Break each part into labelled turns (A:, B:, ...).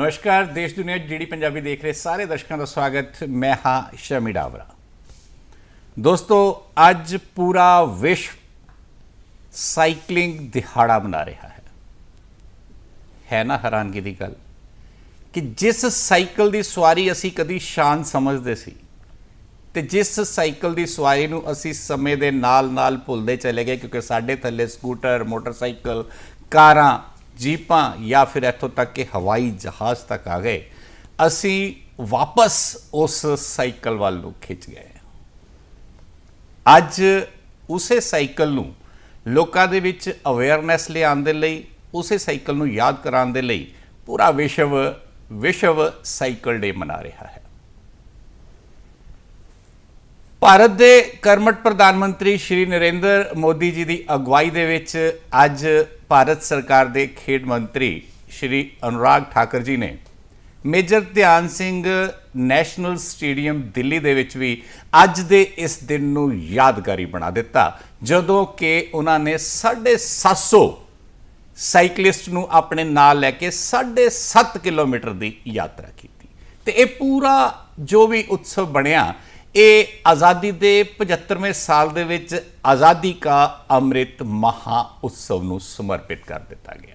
A: ਨਮਸਕਾਰ, ਦੇਸ਼ ਦੁਨੀਆ ਜੀਡੀ ਪੰਜਾਬੀ ਦੇਖ ਰਹੇ ਸਾਰੇ ਦਰਸ਼ਕਾਂ ਦਾ ਸਵਾਗਤ। ਮੈਂ ਹਾਂ ਸ਼ਮੀ ਡਾਵਰਾ। ਦੋਸਤੋ, ਅੱਜ ਪੂਰਾ ਵਿਸ਼ਵ ਸਾਈਕਲਿੰਗ ਦਿਹਾੜਾ ਮਨਾ ਰਿਹਾ ਹੈ। ਹੈ ਨਾ ਹੈਰਾਨਗੀ ਦੀ ਗੱਲ? ਕਿ ਜਿਸ ਸਾਈਕਲ ਦੀ ਸਵਾਰੀ ਅਸੀਂ ਕਦੀ ਸ਼ਾਨ ਸਮਝਦੇ ਸੀ ਤੇ ਜਿਸ ਸਾਈਕਲ ਦੀ ਸਵਾਰੀ ਨੂੰ ਅਸੀਂ ਸਮੇਂ ਦੇ ਨਾਲ-ਨਾਲ ਭੁੱਲਦੇ ਚਲੇ ਗਏ, ਕਿਉਂਕਿ ਸਾਡੇ ਥੱਲੇ ਸਕੂਟਰ, ਮੋਟਰਸਾਈਕਲ, ਕਾਰਾਂ ਜੀਪਾਂ ਜਾਂ ਫਿਰ ਇੱਥੋਂ ਤੱਕ ਕਿ ਹਵਾਈ ਜਹਾਜ਼ ਤੱਕ ਆ ਗਏ, ਅਸੀਂ ਵਾਪਸ ਉਸ ਸਾਈਕਲ ਵੱਲ ਨੂੰ ਖਿੱਚ ਗਏ ਅੱਜ ਉਸੇ ਸਾਈਕਲ ਨੂੰ ਲੋਕਾਂ ਦੇ ਵਿੱਚ ਅਵੇਅਰਨੈਸ ਲਿਆਉਣ ਦੇ ਲਈ, ਉਸੇ ਸਾਈਕਲ ਨੂੰ ਯਾਦ ਕਰਾਉਣ ਦੇ ਲਈ ਪੂਰਾ ਵਿਸ਼ਵ ਵਿਸ਼ਵ ਸਾਈਕਲ ਡੇ ਮਨਾ ਰਿਹਾ ਹੈ। ਭਾਰਤ ਦੇ ਕਰਮਟ ਪ੍ਰਧਾਨ ਮੰਤਰੀ ਸ਼੍ਰੀ ਨਰਿੰਦਰ ਮੋਦੀ ਜੀ ਦੀ ਅਗਵਾਈ ਦੇ ਵਿੱਚ ਅੱਜ ਭਾਰਤ ਸਰਕਾਰ ਦੇ ਖੇਡ ਮੰਤਰੀ ਸ਼੍ਰੀ ਅਨੁਰਾਗ ਠਾਕਰ ਜੀ ਨੇ ਮੇਜਰ ਧਿਆਨ ਸਿੰਘ ਨੈਸ਼ਨਲ ਸਟੇਡੀਅਮ ਦਿੱਲੀ ਦੇ ਵਿੱਚ ਵੀ ਅੱਜ ਦੇ ਇਸ ਦਿਨ ਨੂੰ ਯਾਦਗਾਰੀ ਬਣਾ ਦਿੱਤਾ, ਜਦੋਂ ਕਿ ਉਹਨਾਂ ਨੇ 750 ਸਾਈਕਲਿਸਟ ਨੂੰ ਆਪਣੇ ਨਾਲ ਲੈ ਕੇ 7.5 ਕਿਲੋਮੀਟਰ ਦੀ ਯਾਤਰਾ ਕੀਤੀ। ਤੇ ਇਹ ਪੂਰਾ ਜੋ ਵੀ ਉਤਸਵ ਬਣਿਆ ਇਹ ਆਜ਼ਾਦੀ ਦੇ 75ਵੇਂ ਸਾਲ ਦੇ ਵਿੱਚ ਆਜ਼ਾਦੀ ਕਾ ਅੰਮ੍ਰਿਤ ਮਹਾ ਉਤਸਵ ਨੂੰ ਸਮਰਪਿਤ ਕਰ ਦਿੱਤਾ ਗਿਆ।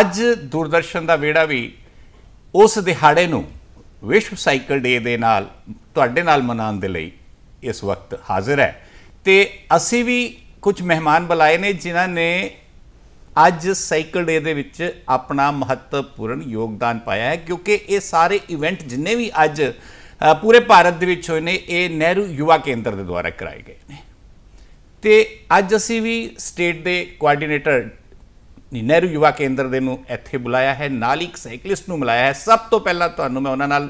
A: ਅੱਜ ਦੂਰਦਰਸ਼ਨ ਦਾ ਵੇੜਾ ਵੀ ਉਸ ਦਿਹਾੜੇ ਨੂੰ ਵਿਸ਼ਵ ਸਾਈਕਲ ਡੇ ਦੇ ਨਾਲ, ਤੁਹਾਡੇ ਨਾਲ ਮਨਾਉਣ ਦੇ ਲਈ ਇਸ ਵਕਤ ਹਾਜ਼ਰ ਹੈ। ਤੇ ਅਸੀਂ ਵੀ ਕੁਝ ਮਹਿਮਾਨ ਬੁਲਾਏ ਨੇ ਜਿਨ੍ਹਾਂ ਨੇ ਅੱਜ ਸਾਈਕਲ ਡੇ ਦੇ ਵਿੱਚ ਆਪਣਾ ਮਹੱਤਵਪੂਰਨ ਯੋਗਦਾਨ ਪਾਇਆ ਹੈ, ਕਿਉਂਕਿ ਇਹ ਸਾਰੇ ਇਵੈਂਟ ਜਿੰਨੇ ਵੀ ਅੱਜ ਪੂਰੇ ਭਾਰਤ ਦੇ ਵਿੱਚ ਹੋਏ ਨੇ, ਇਹ ਨਹਿਰੂ ਯੁਵਾ ਕੇਂਦਰ ਦੇ ਦੁਆਰਾ ਕਰਾਏ ਗਏ ਨੇ। ਤੇ ਅੱਜ ਅਸੀਂ ਵੀ ਸਟੇਟ ਦੇ ਕੋਆਰਡੀਨੇਟਰ ਨਹਿਰੂ ਯੁਵਾ ਕੇਂਦਰ ਦੇ ਨੂੰ ਇੱਥੇ ਬੁਲਾਇਆ ਹੈ, ਨਾਲ ਹੀ ਇੱਕ ਸਾਈਕਲਿਸਟ ਨੂੰ ਮਿਲਾਇਆ ਹੈ। ਸਭ ਤੋਂ ਪਹਿਲਾਂ ਤੁਹਾਨੂੰ ਮੈਂ ਉਹਨਾਂ ਨਾਲ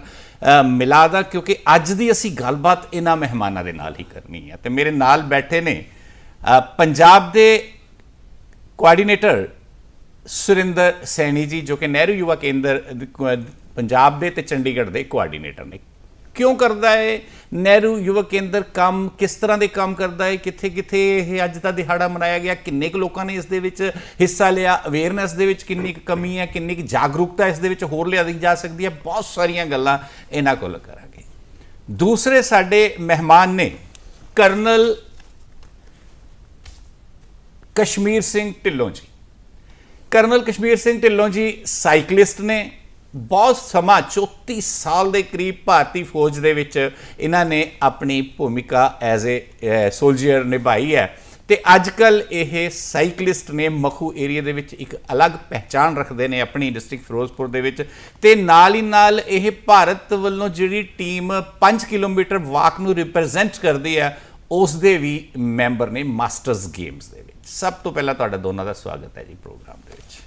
A: ਮਿਲਾ ਦਾ ਕਿਉਂਕਿ ਅੱਜ ਦੀ ਅਸੀਂ ਗੱਲਬਾਤ ਇਹਨਾਂ ਮਹਿਮਾਨਾਂ ਦੇ ਨਾਲ ਹੀ ਕਰਨੀ ਹੈ। ਤੇ ਮੇਰੇ ਨਾਲ ਬੈਠੇ ਨੇ ਪੰਜਾਬ ਦੇ ਕੋਆਰਡੀਨੇਟਰ ਸੁਰਿੰਦਰ ਸੈਣੀ ਜੀ, ਜੋ ਕਿ ਨਹਿਰੂ ਯੁਵਾ ਕੇਂਦਰ ਪੰਜਾਬ ਦੇ ਤੇ ਚੰਡੀਗੜ੍ਹ ਦੇ ਕੋਆਰਡੀਨੇਟਰ ਨੇ। ਕਿਉਂ ਕਰਦਾ ਹੈ ਨਹਿਰੂ ਯੁਵਕ ਕੇਂਦਰ ਕੰਮ ਕਿਸ ਤਰ੍ਹਾਂ ਦੇ ਕੰਮ ਕਰਦਾ ਹੈ ਕਿੱਥੇ ਕਿੱਥੇ ਇਹ ਅੱਜ ਦਾ ਦਿਹਾੜਾ ਮਨਾਇਆ ਗਿਆ? ਕਿੰਨੇ ਕੁ ਲੋਕਾਂ ਨੇ ਇਸ ਦੇ ਵਿੱਚ ਹਿੱਸਾ ਲਿਆ? ਅਵੇਅਰਨੈਸ ਦੇ ਵਿੱਚ ਕਿੰਨੀ ਕੁ ਕਮੀ ਹੈ? ਕਿੰਨੀ ਕੁ ਜਾਗਰੂਕਤਾ ਇਸ ਦੇ ਵਿੱਚ ਹੋਰ ਲਿਆਦੀ ਜਾ ਸਕਦੀ ਹੈ? ਬਹੁਤ ਸਾਰੀਆਂ ਗੱਲਾਂ ਇਹਨਾਂ ਕੋਲ ਕਰਾਂਗੇ। ਦੂਸਰੇ ਸਾਡੇ ਮਹਿਮਾਨ ਨੇ colonel Kashmir Singh Dhillon ji. Colonel Kashmir Singh Dhillon ji, cyclist ਨੇ ਬਹੁਤ ਸਮਾਂ 34 ਸਾਲ ਦੇ ਕਰੀਬ ਭਾਰਤੀ ਫੌਜ ਦੇ ਵਿੱਚ ਇਹਨਾਂ ਨੇ ਆਪਣੀ ਭੂਮਿਕਾ ਐਜ਼ ਅ ਸੋਲਜੀਅਰ ਨਿਭਾਈ ਹੈ। ਤੇ ਅੱਜ ਕੱਲ ਇਹ ਸਾਈਕਲਿਸਟ ਨੇ ਮਖੂ ਏਰੀਆ ਦੇ ਵਿੱਚ ਇੱਕ ਅਲੱਗ ਪਹਿਚਾਨ ਰੱਖਦੇ ਨੇ ਆਪਣੀ ਡਿਸਟ੍ਰਿਕਟ ਫਿਰੋਜ਼ਪੁਰ ਦੇ ਵਿੱਚ। ਤੇ ਨਾਲ ਹੀ ਨਾਲ ਇਹ ਭਾਰਤ ਵੱਲੋਂ ਜਿਹੜੀ ਟੀਮ 5 ਕਿਲੋਮੀਟਰ ਵਾਕ ਨੂੰ ਰਿਪਰੈਜ਼ੈਂਟ ਕਰਦੀ ਹੈ ਉਸ ਦੇ ਵੀ ਮੈਂਬਰ ਨੇ ਮਾਸਟਰਸ ਗੇਮਸ ਦੇ ਵਿੱਚ। ਸਭ ਤੋਂ ਪਹਿਲਾਂ ਤੁਹਾਡਾ ਦੋਨਾਂ ਦਾ ਸਵਾਗਤ ਹੈ ਜੀ ਪ੍ਰੋਗਰਾਮ ਦੇ ਵਿੱਚ।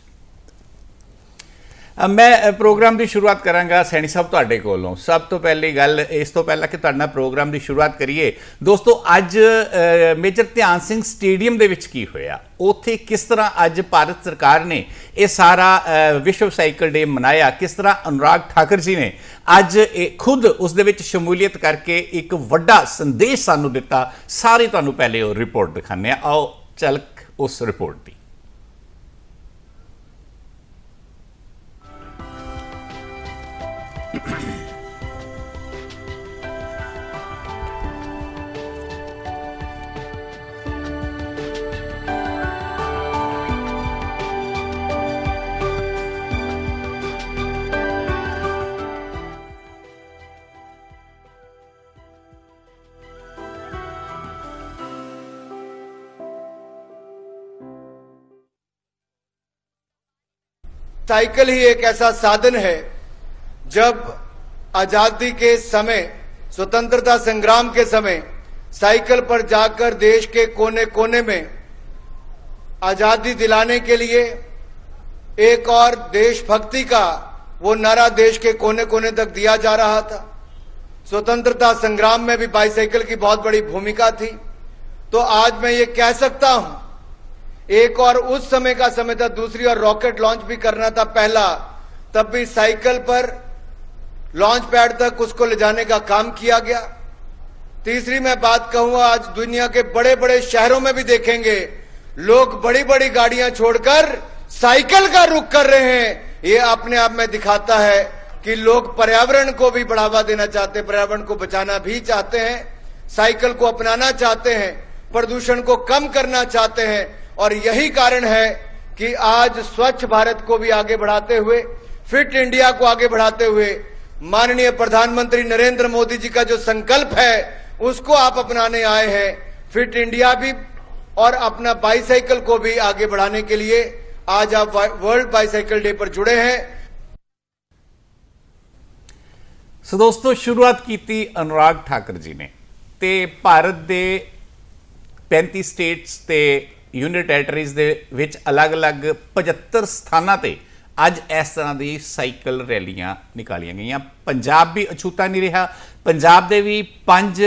A: ਮੈਂ ਪ੍ਰੋਗਰਾਮ ਦੀ ਸ਼ੁਰੂਆਤ ਕਰਾਂਗਾ ਸੈਣੀ ਸਾਹਿਬ ਤੁਹਾਡੇ ਕੋਲੋਂ। ਸਭ ਤੋਂ ਪਹਿਲੀ ਗੱਲ, ਇਸ ਤੋਂ ਪਹਿਲਾਂ ਕਿ ਤੁਹਾਡਾ ਪ੍ਰੋਗਰਾਮ ਦੀ ਸ਼ੁਰੂਆਤ ਕਰੀਏ। ਦੋਸਤੋ, ਅੱਜ ਮੇਜਰ ਧਿਆਨ ਸਿੰਘ ਸਟੇਡੀਅਮ ਦੇ ਵਿੱਚ ਕੀ ਹੋਇਆ? ਉੱਥੇ ਕਿਸ ਤਰ੍ਹਾਂ ਅੱਜ ਭਾਰਤ ਸਰਕਾਰ ਨੇ ਇਹ ਸਾਰਾ ਵਿਸ਼ਵ ਸਾਈਕਲ ਡੇ ਮਨਾਇਆ? ਕਿਸ ਤਰ੍ਹਾਂ ਅਨੁਰਾਗ ਠਾਕਰ ਜੀ ਨੇ ਅੱਜ ਇਹ ਖੁਦ ਉਸ ਦੇ ਵਿੱਚ ਸ਼ਮੂਲੀਅਤ ਕਰਕੇ ਇੱਕ ਵੱਡਾ ਸੰਦੇਸ਼ ਸਾਨੂੰ ਦਿੱਤਾ। ਸਾਰੇ ਤੁਹਾਨੂੰ ਪਹਿਲੇ ਉਹ ਰਿਪੋਰਟ ਦਿਖਾਣੇ ਆ ਆਓ, ਚੱਲ ਉਸ ਰਿਪੋਰਟ ਦੀ।
B: साइकिल ही एक ऐसा साधन है जब आज़ादी के समय, स्वतंत्रता संग्राम के समय, साइकिल पर जाकर देश के कोने कोने में आज़ादी दिलाने के लिए एक और देशभक्ति का वो नारा देश के कोने कोने तक दिया जा रहा था। स्वतंत्रता संग्राम में भी बाईसाइकिल की बहुत बड़ी भूमिका थी। तो आज मैं ये कह सकता हूँ, एक और उस समय का समय था, दूसरी और रॉकेट लॉन्च भी करना था पहला, तब भी साइकिल पर लॉन्च पैड तक उसको ले जाने का काम किया गया। तीसरी मैं बात कहूँगा, आज दुनिया के बड़े बड़े शहरों में भी देखेंगे, लोग बड़ी बड़ी गाड़ियाँ छोड़कर साइकिल का रुख कर रहे हैं। ये अपने आप में दिखाता है कि लोग पर्यावरण को भी बढ़ावा देना चाहते हैं, पर्यावरण को बचाना भी चाहते हैं, साइकिल को अपनाना चाहते हैं, प्रदूषण को कम करना चाहते हैं। और यही कारण है कि आज स्वच्छ भारत को भी आगे बढ़ाते हुए, फिट इंडिया को आगे बढ़ाते हुए माननीय प्रधानमंत्री नरेंद्र मोदी जी का जो संकल्प है उसको आप अपनाने आए हैं फिट इंडिया भी और अपना बाईसाइकिल को भी आगे बढ़ाने के लिए आज आप वर्ल्ड बाईसाइकिल डे पर जुड़े हैं
A: ਸੋ ਦੋਸਤੋ ਸ਼ੁਰੂਆਤ ਕੀਤੀ ਅਨੁਰਾਗ ਠਾਕਰ ਜੀ ਨੇ ਤੇ ਭਾਰਤ ਦੇ 35 ਸਟੇਟਸ ਤੇ ਯੂਨਿਟ ਟੈਰੀਟਰੀਜ਼ ਦੇ ਵਿੱਚ ਅਲੱਗ-ਅਲੱਗ 75 ਸਥਾਨਾਂ ਤੇ ਅੱਜ ਇਸ ਤਰ੍ਹਾਂ ਦੀ ਸਾਈਕਲ ਰੈਲੀਆਂ ਨਿਕਾਲੀਆਂ ਗਈਆਂ। ਪੰਜਾਬ ਵੀ ਅਛੂਤਾ ਨਹੀਂ ਰਿਹਾ। ਪੰਜਾਬ ਦੇ ਵੀ ਪੰਜ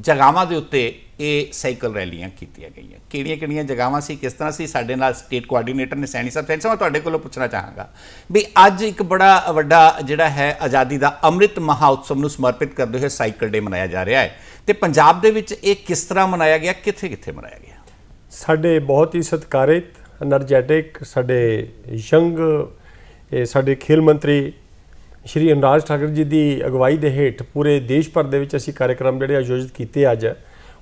A: ਜਗਾਵਾਂ ਦੇ ਉੱਤੇ ਇਹ ਸਾਈਕਲ ਰੈਲੀਆਂ ਕੀਤੀਆਂ ਗਈਆਂ। ਕਿਹੜੀਆਂ-ਕਿਹੜੀਆਂ ਜਗਾਵਾਂ ਸੀ, ਕਿਸ ਤਰ੍ਹਾਂ ਸੀ? ਸਾਡੇ ਨਾਲ ਸਟੇਟ ਕੋਆਰਡੀਨੇਟਰ ਨੇ ਸੈਣੀ ਸਾਹਿਬ ਸੈਣੀ ਸਾਹਿਬ ਤੁਹਾਡੇ ਕੋਲੋਂ ਪੁੱਛਣਾ ਚਾਹਾਂਗਾ ਵੀ ਅੱਜ ਇੱਕ ਬੜਾ ਵੱਡਾ ਜਿਹੜਾ ਹੈ ਆਜ਼ਾਦੀ ਦਾ ਅੰਮ੍ਰਿਤ ਮਹਾਉਤਸਵ ਨੂੰ ਸਮਰਪਿਤ ਕਰਦੇ ਹੋਏ ਸਾਈਕਲ ਡੇ ਮਨਾਇਆ ਜਾ ਰਿਹਾ ਹੈ। ਤੇ ਪੰਜਾਬ ਦੇ ਵਿੱਚ ਇਹ ਕਿਸ ਤਰ੍ਹਾਂ ਮਨਾਇਆ ਗਿਆ ਕਿੱਥੇ-ਕਿੱਥੇ ਮਨਾਇਆ ਗਿਆ?
C: ਸਾਡੇ ਬਹੁਤ ਹੀ ਸਤਿਕਾਰਿਤ એનર્ਜੈਟਿਕ ਸਾਡੇ ਯੰਗ ਇਹ ਸਾਡੇ ਖੇਲ ਮੰਤਰੀ ਸ਼੍ਰੀ ਅਨਰਾਜ ਠਾਕਰ ਜੀ ਦੀ ਅਗਵਾਈ ਦੇ ਹੇਠ ਪੂਰੇ ਦੇਸ਼ ਭਰ ਦੇ ਵਿੱਚ ਅਸੀਂ ਕਾਰਜਕ੍ਰਮ ਜਿਹੜੇ ਆਯੋਜਿਤ ਕੀਤੇ ਅੱਜ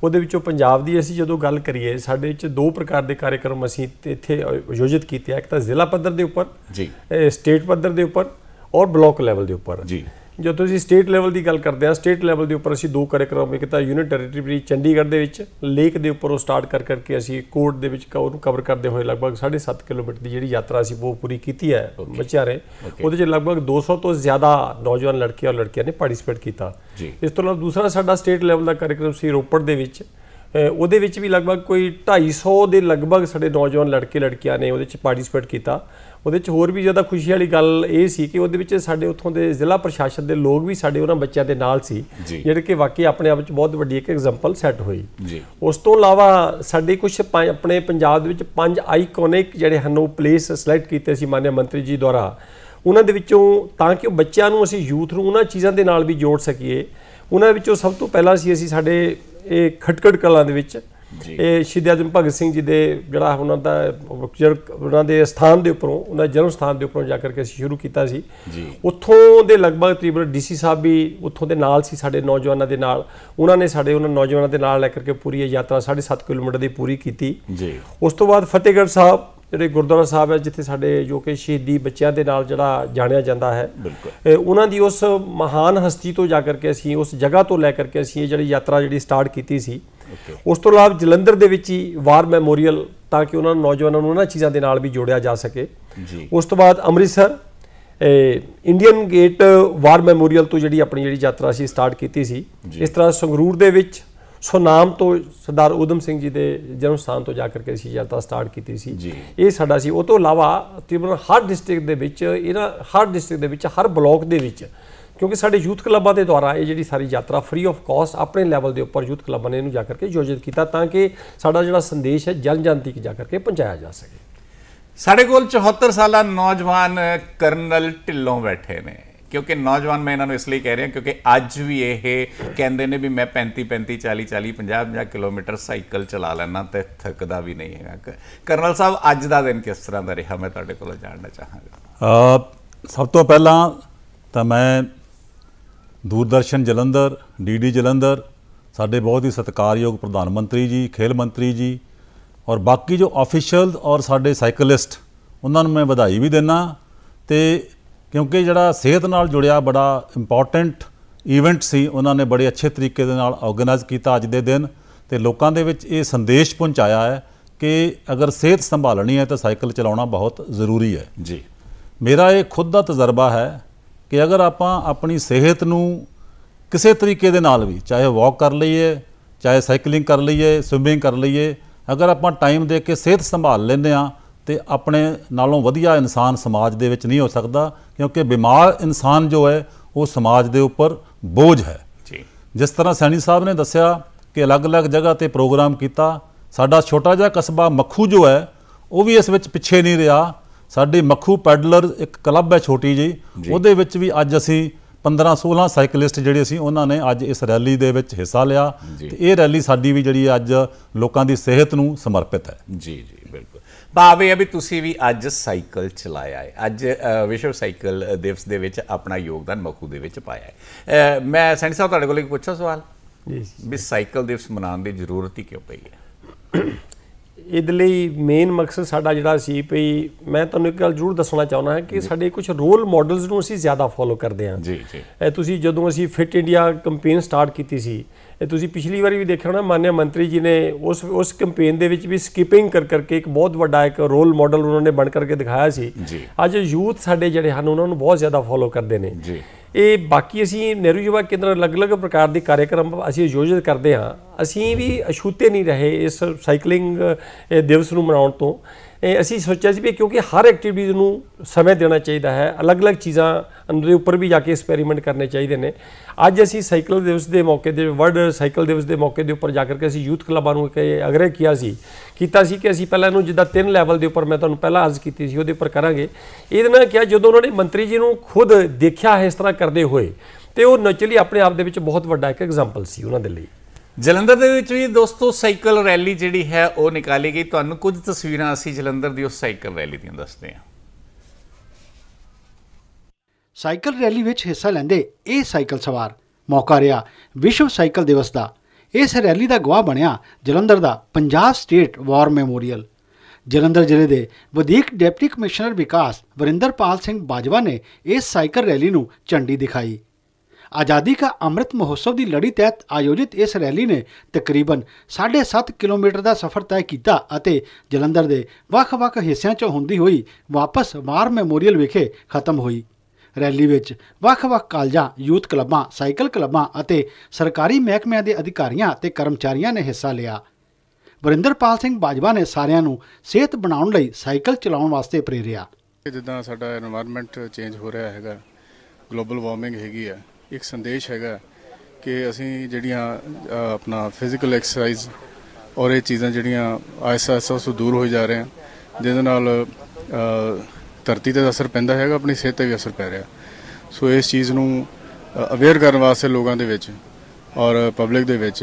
C: ਉਹਦੇ ਵਿੱਚੋਂ ਪੰਜਾਬ ਦੀ ਅਸੀਂ ਜਦੋਂ ਗੱਲ ਕਰੀਏ ਸਾਡੇ ਵਿੱਚ ਦੋ ਪ੍ਰਕਾਰ ਦੇ ਕਾਰਜਕ੍ਰਮ ਅਸੀਂ ਇੱਥੇ ਆਯੋਜਿਤ ਕੀਤੇ ਆ। ਇੱਕ ਤਾਂ ਜ਼ਿਲ੍ਹਾ ਪੱਧਰ ਦੇ ਉੱਪਰ
A: ਜੀ।
C: ਸਟੇਟ ਪੱਧਰ ਦੇ ਉੱਪਰ ਔਰ ਬਲਾਕ ਲੈਵਲ ਦੇ ਉੱਪਰ।
A: ਜੀ।
C: ਜਦੋਂ ਤੁਸੀਂ ਸਟੇਟ ਲੈਵਲ ਦੀ ਗੱਲ ਕਰਦੇ ਆ ਸਟੇਟ ਲੈਵਲ ਦੇ ਉੱਪਰ ਅਸੀਂ ਦੋ ਕਾਰਜਕ੍ਰਮ ਇੱਕ ਤਾਂ ਯੂਨਿਟ ਟੈਰੀਟਰੀ ਚੰਡੀਗੜ੍ਹ ਦੇ ਵਿੱਚ ਲੇਕ ਦੇ ਉੱਪਰ ਉਹ ਸਟਾਰਟ ਕਰ ਕਰਕੇ ਅਸੀਂ ਕੋਰਟ ਦੇ ਵਿੱਚ ਉਹਨੂੰ ਕਵਰ ਕਰਦੇ ਹੋਏ ਲਗਭਗ 7.5 ਕਿਲੋਮੀਟਰ ਦੀ ਜਿਹੜੀ ਯਾਤਰਾ ਅਸੀਂ ਉਹ ਪੂਰੀ ਕੀਤੀ ਹੈ ਬੱਚਿਆਂ ਨੇ ਉਹਦੇ ਚ ਲਗਭਗ 200 ਤੋਂ ਜ਼ਿਆਦਾ ਨੌਜਵਾਨ ਲੜਕੇ ਔਰ ਲੜਕੀਆਂ ਨੇ ਪਾਰਟਿਸਿਪੇਟ ਕੀਤਾ। ਇਸ ਤੋਂ ਇਲਾਵਾ ਦੂਸਰਾ ਸਾਡਾ ਸਟੇਟ ਲੈਵਲ ਦਾ ਕਾਰਜਕ੍ਰਮ ਸੀ ਰੋਪੜ ਦੇ ਵਿੱਚ। ਉਹਦੇ ਵਿੱਚ ਵੀ ਲਗਭਗ ਕੋਈ 250 ਦੇ ਲਗਭਗ ਸਾਡੇ ਨੌਜਵਾਨ ਲੜਕੇ ਲੜਕੀਆਂ ਨੇ ਉਹਦੇ ਵਿੱਚ ਪਾਰਟਿਸਿਪੇਟ ਕੀਤਾ। ਉਹਦੇ ਵਿੱਚ ਹੋਰ ਵੀ ਜ਼ਿਆਦਾ ਖੁਸ਼ੀ ਵਾਲੀ ਗੱਲ ਇਹ ਸੀ ਕਿ ਉਹਦੇ ਵਿੱਚ ਸਾਡੇ ਉੱਥੋਂ ਦੇ ਜ਼ਿਲ੍ਹਾ ਪ੍ਰਸ਼ਾਸਨ ਦੇ ਲੋਕ ਵੀ ਸਾਡੇ ਉਹਨਾਂ ਬੱਚਿਆਂ ਦੇ ਨਾਲ ਸੀ। ਜਿਹੜੇ ਕਿ ਵਾਕਈ ਆਪਣੇ ਆਪ ਵਿੱਚ ਬਹੁਤ ਵੱਡੀ ਇੱਕ ਐਗਜ਼ਾਮਪਲ ਸੈੱਟ ਹੋਈ ਉਸ ਤੋਂ ਇਲਾਵਾ ਸਾਡੇ ਕੁਝ ਆਪਣੇ ਪੰਜਾਬ ਦੇ ਵਿੱਚ ਪੰਜ ਆਈਕੋਨਿਕ ਜਿਹੜੇ ਹਨ ਉਹ ਪਲੇਸ ਸਿਲੈਕਟ ਕੀਤੇ ਸੀ ਮਾਨਯ ਮੰਤਰੀ ਜੀ ਦੁਆਰਾ ਉਹਨਾਂ ਦੇ ਵਿੱਚੋਂ ਤਾਂ ਕਿ ਉਹ ਬੱਚਿਆਂ ਨੂੰ ਅਸੀਂ ਯੂਥ ਨੂੰ ਉਹਨਾਂ ਚੀਜ਼ਾਂ ਦੇ ਨਾਲ ਵੀ ਜੋੜ ਸਕੀਏ ਉਹਨਾਂ ਵਿੱਚੋਂ ਸਭ ਤੋਂ ਪਹਿਲਾਂ ਸੀ ਅਸੀਂ ਸਾਡੇ ਇਹ ਖਟਕੜ ਕਲਾਂ ਦੇ ਵਿੱਚ। ਇਹ ਸ਼ਹੀਦ ਆਜ਼ਮ ਭਗਤ ਸਿੰਘ ਜੀ ਦੇ ਜਿਹੜਾ ਉਹਨਾਂ ਦਾ ਉਹਨਾਂ ਦੇ ਸਥਾਨ ਦੇ ਉੱਪਰੋਂ ਉਹਨਾਂ ਦੇ ਜਨਮ ਸਥਾਨ ਦੇ ਉੱਪਰੋਂ ਜਾ ਕਰਕੇ ਅਸੀਂ ਸ਼ੁਰੂ ਕੀਤਾ ਸੀ।
A: ਜੀ।
C: ਉੱਥੋਂ ਦੇ ਲਗਭਗ ਤਕਰੀਬਨ ਡੀਸੀ ਸਾਹਿਬ ਵੀ ਉੱਥੋਂ ਦੇ ਨਾਲ ਸੀ ਸਾਡੇ ਨੌਜਵਾਨਾਂ ਦੇ ਨਾਲ। ਉਹਨਾਂ ਨੇ ਸਾਡੇ ਉਹਨਾਂ ਨੌਜਵਾਨਾਂ ਦੇ ਨਾਲ ਲੈ ਕਰਕੇ ਪੂਰੀ ਇਹ ਯਾਤਰਾ 7.5 ਕਿਲੋਮੀਟਰ ਦੀ ਪੂਰੀ ਕੀਤੀ।
A: ਜੀ।
C: ਉਸ ਤੋਂ ਬਾਅਦ ਫਤਿਹਗੜ੍ਹ ਸਾਹਿਬ ਜਿਹੜੇ ਗੁਰਦੁਆਰਾ ਸਾਹਿਬ ਹੈ ਜਿੱਥੇ ਸਾਡੇ ਜੋ ਕਿ ਸ਼ਹੀਦੀ ਬੱਚਿਆਂ ਦੇ ਨਾਲ ਜਿਹੜਾ ਜਾਣਿਆ ਜਾਂਦਾ ਹੈ। ਉਹਨਾਂ ਦੀ ਉਸ ਮਹਾਨ ਹਸਤੀ ਤੋਂ ਜਾ ਕਰਕੇ ਅਸੀਂ ਉਸ ਜਗ੍ਹਾ ਤੋਂ ਲੈ ਕਰਕੇ ਅਸੀਂ ਇਹ ਜਿਹੜੀ ਯਾਤਰਾ ਜਿਹੜੀ ਸਟਾਰਟ ਕੀਤੀ ਸੀ. ਉਸ ਤੋਂ ਇਲਾਵਾ ਜਲੰਧਰ ਦੇ ਵਿੱਚ ਹੀ ਵਾਰ ਮੈਮੋਰੀਅਲ ਤਾਂ ਕਿ ਉਹਨਾਂ ਨੂੰ ਨੌਜਵਾਨਾਂ ਨੂੰ ਉਹਨਾਂ ਚੀਜ਼ਾਂ ਦੇ ਨਾਲ ਵੀ ਜੋੜਿਆ ਜਾ ਸਕੇ।
A: ਜੀ।
C: ਉਸ ਤੋਂ ਬਾਅਦ Amritsar Indian gate war memorial ਤੋਂ ਜਿਹੜੀ ਆਪਣੀ ਜਿਹੜੀ ਯਾਤਰਾ ਸੀ ਸਟਾਰਟ ਕੀਤੀ ਸੀ। ਇਸ ਤਰ੍ਹਾਂ ਸੰਗਰੂਰ ਦੇ ਵਿੱਚ ਸੁਨਾਮ ਤੋਂ ਸਰਦਾਰ ਉਦਮ ਸਿੰਘ ਜੀ ਦੇ ਜਨਮ ਸਥਾਨ ਤੋਂ ਜਾ ਕਰਕੇ ਅਸੀਂ ਯਾਤਰਾ ਸਟਾਰਟ ਕੀਤੀ ਸੀ। ਇਹ ਸਾਡਾ ਸੀ। ਉਹ ਤੋਂ ਇਲਾਵਾ ਤਕਰੀਬਨ ਹਰ ਡਿਸਟ੍ਰਿਕਟ ਦੇ ਵਿੱਚ ਇਹਨਾਂ ਹਰ ਡਿਸਟ੍ਰਿਕਟ ਦੇ ਵਿੱਚ ਹਰ ਬਲਾਕ ਦੇ ਵਿੱਚ ਕਿਉਂਕਿ ਸਾਡੇ ਯੂਥ ਕਲੱਬਾਂ ਦੇ ਦੁਆਰਾ ਇਹ ਜਿਹੜੀ ਸਾਰੀ ਯਾਤਰਾ ਫ੍ਰੀ ਆਫ ਕਾਸਟ ਆਪਣੇ ਲੈਵਲ ਦੇ ਉੱਪਰ ਯੂਥ ਕਲੱਬਾਂ ਨੇ ਇਹਨੂੰ ਜਾ ਕਰਕੇ ਆਯੋਜਿਤ ਕੀਤਾ ਤਾਂ ਕਿ ਸਾਡਾ ਜਿਹੜਾ ਸੰਦੇਸ਼ ਹੈ ਜਨ ਜਨ ਤੱਕ ਜਾ ਕਰਕੇ ਪਹੁੰਚਾਇਆ ਜਾ ਸਕੇ।
A: ਸਾਡੇ ਕੋਲ 74 ਸਾਲਾ ਨੌਜਵਾਨ ਕਰਨਲ ਢਿੱਲੋਂ ਬੈਠੇ ਨੇ ਕਿਉਂਕਿ ਨੌਜਵਾਨ ਮੈਂ ਇਹਨਾਂ ਨੂੰ ਇਸ ਲਈ ਕਹਿ ਰਿਹਾ ਕਿਉਂਕਿ ਅੱਜ ਵੀ ਇਹ ਕਹਿੰਦੇ ਨੇ ਵੀ ਮੈਂ 35 35 40 40 50 50 ਕਿਲੋਮੀਟਰ ਸਾਈਕਲ ਚਲਾ ਲੈਣਾ ਤੇ ਥੱਕਦਾ ਵੀ ਨਹੀਂ ਹੈਗਾ। ਕਰਨਲ ਸਾਹਿਬ ਅੱਜ ਦਾ ਦਿਨ ਕਿਸ ਤਰ੍ਹਾਂ ਦਾ ਰਿਹਾ? ਮੈਂ ਤੁਹਾਡੇ ਕੋਲੋਂ ਜਾਣਨਾ ਚਾਹਾਂਗਾ।
D: ਸਭ ਤੋਂ ਪਹਿਲਾਂ ਤਾਂ ਮੈਂ ਦੂਰਦਰਸ਼ਨ ਜਲੰਧਰ ਡੀਡੀ ਜਲੰਧਰ ਸਾਡੇ ਬਹੁਤ ਹੀ ਸਤਿਕਾਰਯੋਗ ਪ੍ਰਧਾਨ ਮੰਤਰੀ ਜੀ ਖੇਲ ਮੰਤਰੀ ਜੀ ਔਰ ਬਾਕੀ ਜੋ ਆਫੀਸ਼ੀਅਲ ਔਰ ਸਾਡੇ ਸਾਈਕਲਿਸਟ ਉਹਨਾਂ ਨੂੰ ਮੈਂ ਵਧਾਈ ਵੀ ਦਿੰਦਾ ਤੇ ਕਿਉਂਕਿ ਜਿਹੜਾ ਸਿਹਤ ਨਾਲ ਜੁੜਿਆ ਬੜਾ ਇੰਪੋਰਟੈਂਟ ਇਵੈਂਟ ਸੀ ਉਹਨਾਂ ਨੇ ਬੜੇ ਅੱਛੇ ਤਰੀਕੇ ਦੇ ਨਾਲ ਆਰਗੇਨਾਈਜ਼ ਕੀਤਾ ਅੱਜ ਦੇ ਦਿਨ ਤੇ ਲੋਕਾਂ ਦੇ ਵਿੱਚ ਇਹ ਸੰਦੇਸ਼ ਪਹੁੰਚਾਇਆ ਹੈ ਕਿ ਅਗਰ ਸਿਹਤ ਸੰਭਾਲਣੀ ਹੈ ਤਾਂ ਸਾਈਕਲ ਚਲਾਉਣਾ ਬਹੁਤ ਜ਼ਰੂਰੀ ਹੈ।
A: ਜੀ।
D: ਮੇਰਾ ਇਹ ਖੁਦ ਦਾ ਤਜਰਬਾ ਹੈ ਕਿ ਅਗਰ ਆਪਾਂ ਆਪਣੀ ਸਿਹਤ ਨੂੰ ਕਿਸੇ ਤਰੀਕੇ ਦੇ ਨਾਲ ਵੀ ਚਾਹੇ ਵਾਕ ਕਰ ਲਈਏ ਚਾਹੇ ਸਾਈਕਲਿੰਗ ਕਰ ਲਈਏ ਸਵਿਮਿੰਗ ਕਰ ਲਈਏ ਅਗਰ ਆਪਾਂ ਟਾਈਮ ਦੇ ਕੇ ਸਿਹਤ ਸੰਭਾਲ ਲੈਂਦੇ ਆ ਤੇ ਆਪਣੇ ਨਾਲੋਂ ਵਧੀਆ ਇਨਸਾਨ ਸਮਾਜ ਦੇ ਵਿੱਚ ਨਹੀਂ ਹੋ ਸਕਦਾ ਕਿਉਂਕਿ ਬਿਮਾਰ ਇਨਸਾਨ ਜੋ ਹੈ ਉਹ ਸਮਾਜ ਦੇ ਉੱਪਰ ਬੋਝ ਹੈ।
A: ਜੀ।
D: ਜਿਸ ਤਰ੍ਹਾਂ ਸੈਣੀ ਸਾਹਿਬ ਨੇ ਦੱਸਿਆ ਕਿ ਅਲੱਗ-ਅਲੱਗ ਜਗ੍ਹਾ ਤੇ ਪ੍ਰੋਗਰਾਮ ਕੀਤਾ ਸਾਡਾ ਛੋਟਾ ਜਿਹਾ ਕਸਬਾ ਮੱਖੂ ਜੋ ਹੈ ਉਹ ਵੀ ਇਸ ਵਿੱਚ ਪਿੱਛੇ ਨਹੀਂ ਰਿਹਾ ਸਾਡੀ ਮੱਖੂ ਪੈਡਲਰ ਇੱਕ ਕਲੱਬ ਹੈ ਛੋਟੀ ਜੀ। ਉਹਦੇ ਵਿੱਚ ਵੀ ਅੱਜ ਅਸੀਂ 15 16 ਸਾਈਕਲਿਸਟ ਜਿਹੜੇ ਸੀ ਉਹਨਾਂ ਨੇ ਅੱਜ ਇਸ ਰੈਲੀ ਦੇ ਵਿੱਚ ਹਿੱਸਾ ਲਿਆ। ਤੇ ਇਹ ਰੈਲੀ ਸਾਡੀ ਵੀ ਜਿਹੜੀ ਅੱਜ ਲੋਕਾਂ ਦੀ ਸਿਹਤ ਨੂੰ ਸਮਰਪਿਤ ਹੈ।
A: ਜੀ ਜੀ ਬਿਲਕੁਲ। ਭਾਵ ਇਹ ਹੈ ਵੀ ਤੁਸੀਂ ਵੀ ਅੱਜ ਸਾਈਕਲ ਚਲਾਇਆ ਹੈ। ਅੱਜ ਵਿਸ਼ਵ ਸਾਈਕਲ ਦਿਵਸ ਦੇ ਵਿੱਚ ਆਪਣਾ ਯੋਗਦਾਨ ਮਖੂ ਦੇ ਵਿੱਚ ਪਾਇਆ ਹੈ। ਮੈਂ ਸੈਣੀ ਸਾਹਿਬ ਤੁਹਾਡੇ ਕੋਲ ਇੱਕ ਪੁੱਛਾਂ ਸਵਾਲ?
C: ਜੀ।
A: ਵੀ ਸਾਈਕਲ ਦਿਵਸ ਮਨਾਉਣ ਦੀ ਜ਼ਰੂਰਤ ਹੀ ਕਿਉਂ ਪਈ ਹੈ?
C: ਇਹਦੇ ਲਈ ਮੇਨ ਮਕਸਦ ਸਾਡਾ ਜਿਹੜਾ ਸੀ ਭਈ ਮੈਂ ਤੁਹਾਨੂੰ ਇੱਕ ਗੱਲ ਜ਼ਰੂਰ ਦੱਸਣਾ ਚਾਹੁੰਦਾ ਹਾਂ ਕਿ ਸਾਡੇ ਕੁਝ ਰੋਲ ਮਾਡਲਸ ਨੂੰ ਅਸੀਂ ਜ਼ਿਆਦਾ ਫੋਲੋ ਕਰਦੇ ਹਾਂ।
A: ਜੀ ਜੀ।
C: ਇਹ ਤੁਸੀਂ ਜਦੋਂ ਅਸੀਂ ਫਿਟ ਇੰਡੀਆ ਕੈਂਪੇਨ ਸਟਾਰਟ ਕੀਤੀ ਸੀ ਇਹ ਤੁਸੀਂ ਪਿਛਲੀ ਵਾਰੀ ਵੀ ਦੇਖਿਆ ਹੋਣਾ ਮਾਨਯ ਮੰਤਰੀ ਜੀ ਨੇ ਉਸ ਉਸ ਕੈਂਪੇਨ ਦੇ ਵਿੱਚ ਵੀ ਸਕਿਪਿੰਗ ਕਰ ਕਰਕੇ ਇੱਕ ਬਹੁਤ ਵੱਡਾ ਇੱਕ ਰੋਲ ਮਾਡਲ ਉਹਨਾਂ ਨੇ ਬਣ ਕਰਕੇ ਦਿਖਾਇਆ ਸੀ। ਅੱਜ ਯੂਥ ਸਾਡੇ ਜਿਹੜੇ ਹਨ ਉਹਨਾਂ ਨੂੰ ਬਹੁਤ ਜ਼ਿਆਦਾ ਫੋਲੋ ਕਰਦੇ ਨੇ।
A: ਜੀ।
C: ਇਹ ਬਾਕੀ ਅਸੀਂ ਨਹਿਰੂ ਯੁਵਾ ਕੇਂਦਰ ਅਲੱਗ-ਅਲੱਗ ਪ੍ਰਕਾਰ ਦੇ ਕਾਰਜਕ੍ਰਮ ਅਸੀਂ ਆਯੋਜਿਤ ਕਰਦੇ ਹਾਂ, ਅਸੀਂ ਵੀ ਅਛੂਤੇ ਨਹੀਂ ਰਹੇ ਇਸ ਸਾਈਕਲਿੰਗ ਦਿਵਸ ਨੂੰ ਮਨਾਉਣ ਤੋਂ। ਅਸੀਂ ਸੋਚਿਆ ਸੀ ਵੀ ਕਿਉਂਕਿ ਹਰ ਐਕਟੀਵਿਟੀ ਨੂੰ ਸਮੇਂ ਦੇਣਾ ਚਾਹੀਦਾ ਹੈ, ਅਲੱਗ-ਅਲੱਗ ਚੀਜ਼ਾਂ ਦੇ ਉੱਪਰ ਵੀ ਜਾ ਕੇ ਐਕਸਪੈਰੀਮੈਂਟ ਕਰਨੇ ਚਾਹੀਦੇ ਨੇ। ਅੱਜ ਅਸੀਂ ਸਾਈਕਲ ਦਿਵਸ ਦੇ ਮੌਕੇ ਦੇ ਵਰਲਡ ਸਾਈਕਲ ਦਿਵਸ ਦੇ ਮੌਕੇ ਦੇ ਉੱਪਰ ਜਾ ਕਰਕੇ ਅਸੀਂ ਯੂਥ ਕਲੱਬਾਂ ਨੂੰ ਇੱਕ ਇਹ ਆਗਰਹ ਕੀਤਾ ਸੀ ਕੀਤਾ ਸੀ ਕਿ ਅਸੀਂ ਪਹਿਲਾਂ ਇਹਨੂੰ ਜਿੱਦਾਂ ਤਿੰਨ ਲੈਵਲ ਦੇ ਉੱਪਰ ਮੈਂ ਤੁਹਾਨੂੰ ਪਹਿਲਾਂ ਅਰਜ਼ ਕੀਤੀ ਸੀ, ਉਹਦੇ ਉੱਪਰ ਕਰਾਂਗੇ। ਇਹਦੇ ਨਾਲ ਕਿਹਾ, ਜਦੋਂ ਉਹਨਾਂ ਨੇ ਮੰਤਰੀ ਜੀ ਨੂੰ ਖੁਦ ਦੇਖਿਆ ਹੈ ਇਸ ਤਰ੍ਹਾਂ ਕਰਦੇ ਹੋਏ, ਤੇ ਉਹ ਨੈਚੁਰਲੀ ਆਪਣੇ ਆਪ ਦੇ ਵਿੱਚ ਬਹੁਤ ਵੱਡਾ ਇੱਕ ਐਗਜ਼ਾਮਪਲ ਸੀ ਉਹਨਾਂ ਦੇ ਲਈ।
A: ਜਲੰਧਰ ਦੇ ਵਿੱਚ ਵੀ ਦੋਸਤੋ ਸਾਈਕਲ ਰੈਲੀ ਜਿਹੜੀ ਹੈ ਉਹ ਨਿਕਾਲੀ ਗਈ। ਤੁਹਾਨੂੰ ਕੁਝ ਤਸਵੀਰਾਂ ਅਸੀਂ ਜਲੰਧਰ ਦੀ ਉਸ ਸਾਈਕਲ ਰੈਲੀ ਦੀਆਂ ਦੱਸਦੇ ਹਾਂ।
E: ਸਾਈਕਲ ਰੈਲੀ ਵਿੱਚ ਹਿੱਸਾ ਲੈਂਦੇ ਇਹ ਸਾਈਕਲ ਸਵਾਰ। ਮੌਕਾ ਰਿਹਾ ਵਿਸ਼ਵ ਸਾਈਕਲ ਦਿਵਸ ਦਾ। ਇਸ ਰੈਲੀ ਦਾ ਗਵਾਹ ਬਣਿਆ ਜਲੰਧਰ ਦਾ Punjab state war memorial. Jalandhar ਜ਼ਿਲ੍ਹੇ ਦੇ ਵਧੀਕ ਡਿਪਟੀ ਕਮਿਸ਼ਨਰ ਵਿਕਾਸ ਵਰਿੰਦਰਪਾਲ ਸਿੰਘ ਬਾਜਵਾ ਨੇ ਇਸ ਸਾਈਕਲ ਰੈਲੀ ਨੂੰ ਝੰਡੀ ਦਿਖਾਈ। ਆਜ਼ਾਦੀ ਕਾ ਅੰਮ੍ਰਿਤ ਮਹੋਤਸਵ ਦੀ ਲੜੀ ਤਹਿਤ ਆਯੋਜਿਤ ਇਸ ਰੈਲੀ ਨੇ ਤਕਰੀਬਨ 7.5 ਕਿਲੋਮੀਟਰ ਦਾ ਸਫ਼ਰ ਤੈਅ ਕੀਤਾ ਅਤੇ ਜਲੰਧਰ ਦੇ ਵੱਖ-ਵੱਖ ਹਿੱਸਿਆਂ 'ਚੋਂ ਹੁੰਦੀ ਹੋਈ ਵਾਪਸ ਵਾਰ ਮੈਮੋਰੀਅਲ ਵਿਖੇ ਖਤਮ ਹੋਈ। ਰੈਲੀ ਵਿੱਚ ਵੱਖ-ਵੱਖ ਕਾਲਜਾਂ, ਯੂਥ ਕਲੱਬਾਂ, ਸਾਈਕਲ ਕਲੱਬਾਂ ਅਤੇ ਸਰਕਾਰੀ ਮਹਿਕਮਿਆਂ ਦੇ ਅਧਿਕਾਰੀਆਂ ਅਤੇ ਕਰਮਚਾਰੀਆਂ ਨੇ ਹਿੱਸਾ ਲਿਆ। ਵਰਿੰਦਰਪਾਲ ਸਿੰਘ ਬਾਜਵਾ ਨੇ ਸਾਰਿਆਂ ਨੂੰ ਸਿਹਤ ਬਣਾਉਣ ਲਈ ਸਾਈਕਲ ਚਲਾਉਣ ਵਾਸਤੇ ਪ੍ਰੇਰਿਆ।
F: ਜਿੱਦਾਂ ਸਾਡਾ এনवायरमेंट ਚੇਂਜ ਹੋ ਰਿਹਾ ਹੈਗਾ ਗਲੋਬਲ ਵਾਰਮਿੰਗ ਹੈਗੀ ਹੈ ਇੱਕ ਸੰਦੇਸ਼ ਹੈਗਾ ਕਿ ਅਸੀਂ ਜਿਹੜੀਆਂ ਆਪਣਾ ਫਿਜ਼ੀਕਲ ਐਕਸਰਸਾਈਜ਼ ਔਰ ਇਹ ਚੀਜ਼ਾਂ ਜਿਹੜੀਆਂ ਆਹਿਸਤਾ ਆਹਿਸਤਾ ਉਸ ਤੋਂ ਦੂਰ ਹੋਈ ਜਾ ਰਹੇ ਹਨ ਜਿਹਦੇ ਨਾਲ ਧਰਤੀ ਤੇ ਅਸਰ ਪੈਂਦਾ ਹੈਗਾ, ਆਪਣੀ ਸਿਹਤ ਤੇ ਵੀ ਅਸਰ ਪੈ ਰਿਹਾ। ਸੋ ਇਸ ਚੀਜ਼ ਨੂੰ ਅਵੇਅਰ ਕਰਨ ਵਾਸਤੇ ਲੋਕਾਂ ਦੇ ਵਿੱਚ ਔਰ ਪਬਲਿਕ ਦੇ ਵਿੱਚ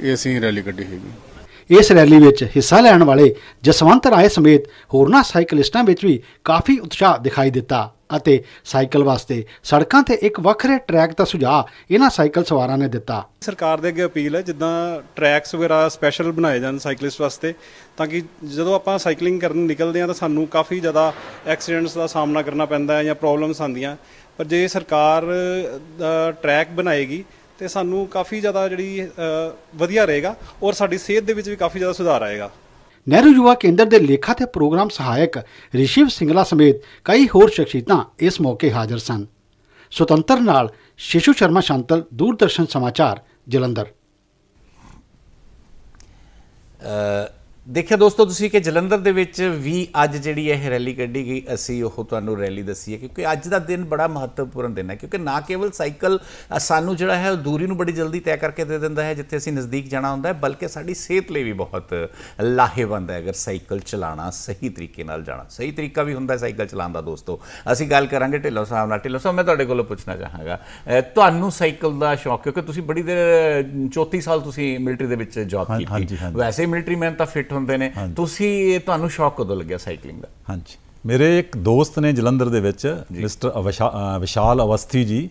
F: ਇਹ ਅਸੀਂ ਰੈਲੀ ਕੱਢੀ ਹੈਗੀ।
E: ਇਸ ਰੈਲੀ ਵਿੱਚ ਹਿੱਸਾ ਲੈਣ ਵਾਲੇ ਜਸਵੰਤ ਰਾਏ ਸਮੇਤ ਹੋਰਨਾਂ ਸਾਈਕਲਿਸਟਾਂ ਵਿੱਚ ਵੀ ਕਾਫੀ ਉਤਸ਼ਾਹ ਦਿਖਾਈ ਦਿੱਤਾ। ਅਤੇ ਸਾਈਕਲ ਵਾਸਤੇ। ਸੜਕਾਂ ਤੇ ਇੱਕ ਵੱਖਰੇ ਟਰੈਕ ਦਾ ਸੁਝਾਅ ਇਹਨਾਂ ਸਾਈਕਲ ਸਵਾਰਾਂ ਨੇ ਦਿੱਤਾ।
G: ਸਰਕਾਰ ਦੇ ਅੱਗੇ ਅਪੀਲ ਹੈ, ਜਿੱਦਾਂ ਟਰੈਕਸ ਵਗੈਰਾ ਸਪੈਸ਼ਲ ਬਣਾਏ ਜਾਣ ਸਾਈਕਲਿਸਟ ਵਾਸਤੇ, ਤਾਂ ਕਿ ਜਦੋਂ ਆਪਾਂ ਸਾਈਕਲਿੰਗ ਕਰਨ ਨਿਕਲਦੇ ਹਾਂ ਤਾਂ ਸਾਨੂੰ ਕਾਫੀ ਜ਼ਿਆਦਾ ਐਕਸੀਡੈਂਟਸ ਦਾ ਸਾਹਮਣਾ ਕਰਨਾ ਪੈਂਦਾ ਹੈ ਜਾਂ ਪ੍ਰੋਬਲਮਸ ਆਉਂਦੀਆਂ। ਪਰ ਜੇ ਸਰਕਾਰ ਦਾ ਟਰੈਕ ਬਣਾਏਗੀ, ਤੇ ਸਾਨੂੰ ਕਾਫੀ ਜ਼ਿਆਦਾ ਜਿਹੜੀ ਵਧੀਆ ਰਹੇਗਾ ਔਰ ਸਾਡੀ ਸਿਹਤ ਦੇ ਵਿੱਚ ਵੀ ਕਾਫੀ ਜ਼ਿਆਦਾ ਸੁਧਾਰ ਆਏਗਾ।
E: ਨਹਿਰੂ ਯੁਵਾ ਕੇਂਦਰ ਦੇ ਲੇਖਾ ਤੇ ਪ੍ਰੋਗਰਾਮ ਸਹਾਇਕ ਰਿਸ਼ਿਵ ਸਿੰਗਲਾ ਸਮੇਤ ਕਈ ਹੋਰ ਸ਼ਖਸੀਅਤਾਂ ਇਸ ਮੌਕੇ ਹਾਜ਼ਰ ਸਨ। ਸੁਤੰਤਰ ਨਾਲ ਸ਼ਿਸ਼ੂ ਸ਼ਰਮਾ ਸ਼ਾਂਤਲ, ਦੂਰਦਰਸ਼ਨ ਸਮਾਚਾਰ, ਜਲੰਧਰ।
A: ਦੇਖਿਆ ਦੋਸਤੋ ਤੁਸੀਂ ਕਿ ਜਲੰਧਰ ਦੇ ਵਿੱਚ ਵੀ ਅੱਜ ਜਿਹੜੀ ਇਹ ਰੈਲੀ ਕੱਢੀ ਗਈ ਅਸੀਂ ਉਹ ਤੁਹਾਨੂੰ ਰੈਲੀ ਦੱਸੀ ਹੈ ਕਿਉਂਕਿ ਅੱਜ ਦਾ ਦਿਨ ਬੜਾ ਮਹੱਤਵਪੂਰਨ ਦਿਨ ਹੈ ਕਿਉਂਕਿ ਨਾ ਕੇਵਲ ਸਾਈਕਲ ਸਾਨੂੰ ਜਿਹੜਾ ਹੈ ਉਹ ਦੂਰੀ ਨੂੰ ਬੜੀ ਜਲਦੀ ਤੈਅ ਕਰਕੇ ਦੇ ਦਿੰਦਾ ਹੈ ਜਿੱਥੇ ਅਸੀਂ ਨਜ਼ਦੀਕ ਜਾਣਾ ਹੁੰਦਾ ਹੈ ਬਲਕਿ ਸਾਡੀ ਸਿਹਤ ਲਈ ਵੀ ਬਹੁਤ ਲਾਹੇਵੰਦ ਹੈ ਅਗਰ ਸਾਈਕਲ ਚਲਾਉਣਾ ਸਹੀ ਤਰੀਕੇ ਨਾਲ ਜਾਣਾ। ਸਹੀ ਤਰੀਕਾ ਵੀ ਹੁੰਦਾ ਹੈ ਸਾਈਕਲ ਚਲਾਉਣ ਦਾ ਦੋਸਤੋ। ਅਸੀਂ ਗੱਲ ਕਰਾਂਗੇ ਢਿੱਲੋਂ ਸਾਹਿਬ ਨਾਲ। ਢਿੱਲੋਂ ਸਾਹਿਬ ਮੈਂ ਤੁਹਾਡੇ ਕੋਲੋਂ ਪੁੱਛਣਾ ਚਾਹਾਂਗਾ ਤੁਹਾਨੂੰ ਸਾਈਕਲ ਦਾ ਸ਼ੌਕ ਕਿਉਂਕਿ ਤੁਸੀਂ ਬੜੀ ਦੇਰ 34 ਸਾਲ ਤੁਸੀਂ ਮਿਲਟਰੀ ਦੇ ਵਿੱਚ ਜੌਬ ਕੀਤੀ। ਵੈਸੇ ਮਿਲਟਰੀ ਮੈਨ ਤਾਂ ਫਿੱਟ ਹੁੰਦੇ ਨੇ। ਤੁਸੀਂ ਤੁਹਾਨੂੰ ਸ਼ੌਕ ਕਦੋਂ ਲੱਗਿਆ ਸਾਈਕਲਿੰਗ ਦਾ?
D: ਹਾਂਜੀ। ਮੇਰੇ ਇੱਕ ਦੋਸਤ ਨੇ ਜਲੰਧਰ ਦੇ ਵਿੱਚ ਮਿਸਟਰ ਵਿਸ਼ਾਲ ਅਵਸਥੀ ਜੀ।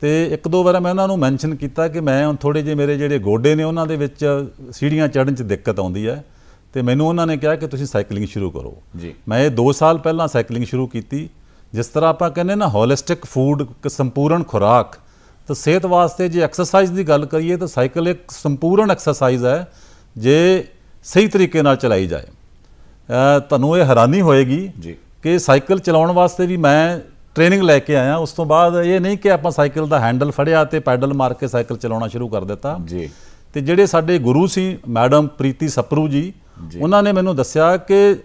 D: ਤੇ ਇੱਕ ਦੋ ਵਾਰ ਮੈਂ ਉਹਨਾਂ ਨੂੰ ਮੈਂਸ਼ਨ ਕੀਤਾ ਕਿ ਮੈਂ ਹੁਣ ਥੋੜੇ ਜਿਹੇ ਮੇਰੇ ਜਿਹੜੇ ਗੋਡੇ ਨੇ ਉਹਨਾਂ ਦੇ ਵਿੱਚ ਸੀੜੀਆਂ ਚੜ੍ਹਨ 'ਚ ਦਿੱਕਤ ਆਉਂਦੀ ਹੈ। ਤੇ ਮੈਨੂੰ ਉਹਨਾਂ ਨੇ ਕਿਹਾ ਕਿ ਤੁਸੀਂ ਸਾਈਕਲਿੰਗ ਸ਼ੁਰੂ ਕਰੋ।
A: ਜੀ।
D: ਮੈਂ ਇਹ 2 ਸਾਲ ਪਹਿਲਾਂ ਸਾਈਕਲਿੰਗ ਸ਼ੁਰੂ ਕੀਤੀ। ਜਿਸ ਤਰ੍ਹਾਂ ਆਪਾਂ ਕਹਿੰਦੇ ਨਾ ਹੋਲਿਸਟਿਕ ਫੂਡ ਸੰਪੂਰਨ ਖੁਰਾਕ। ਤਾਂ ਸਿਹਤ ਵਾਸਤੇ ਜੇ ਐਕਸਰਸਾਈਜ਼ ਦੀ ਗੱਲ ਕਰੀਏ ਤਾਂ ਸਾਈਕਲ ਇੱਕ ਸੰਪੂਰਨ ਐਕਸਰਸਾਈਜ਼ ਹੈ। ਜੇ ਸਹੀ ਤਰੀਕੇ ਨਾਲ ਚਲਾਈ ਜਾਏ। ਤੁਹਾਨੂੰ ਇਹ ਹੈਰਾਨੀ ਹੋਏਗੀ
A: ਜੀ।
D: ਕਿ ਸਾਈਕਲ ਚਲਾਉਣ ਵਾਸਤੇ ਵੀ ਮੈਂ ਟ੍ਰੇਨਿੰਗ ਲੈ ਕੇ ਆਇਆ। ਉਸ ਤੋਂ ਬਾਅਦ ਇਹ ਨਹੀਂ ਕਿ ਆਪਾਂ ਸਾਈਕਲ ਦਾ ਹੈਂਡਲ ਫੜਿਆ ਤੇ ਪੈਡਲ ਮਾਰ ਕੇ ਸਾਈਕਲ ਚਲਾਉਣਾ ਸ਼ੁਰੂ ਕਰ ਦਿੱਤਾ।
A: ਜੀ।
D: ਤੇ ਜਿਹੜੇ ਸਾਡੇ ਗੁਰੂ ਸੀ ਮੈਡਮ ਪ੍ਰੀਤੀ ਸਪਰੂ ਜੀ ਉਹਨਾਂ ਨੇ ਮੈਨੂੰ ਦੱਸਿਆ ਕਿ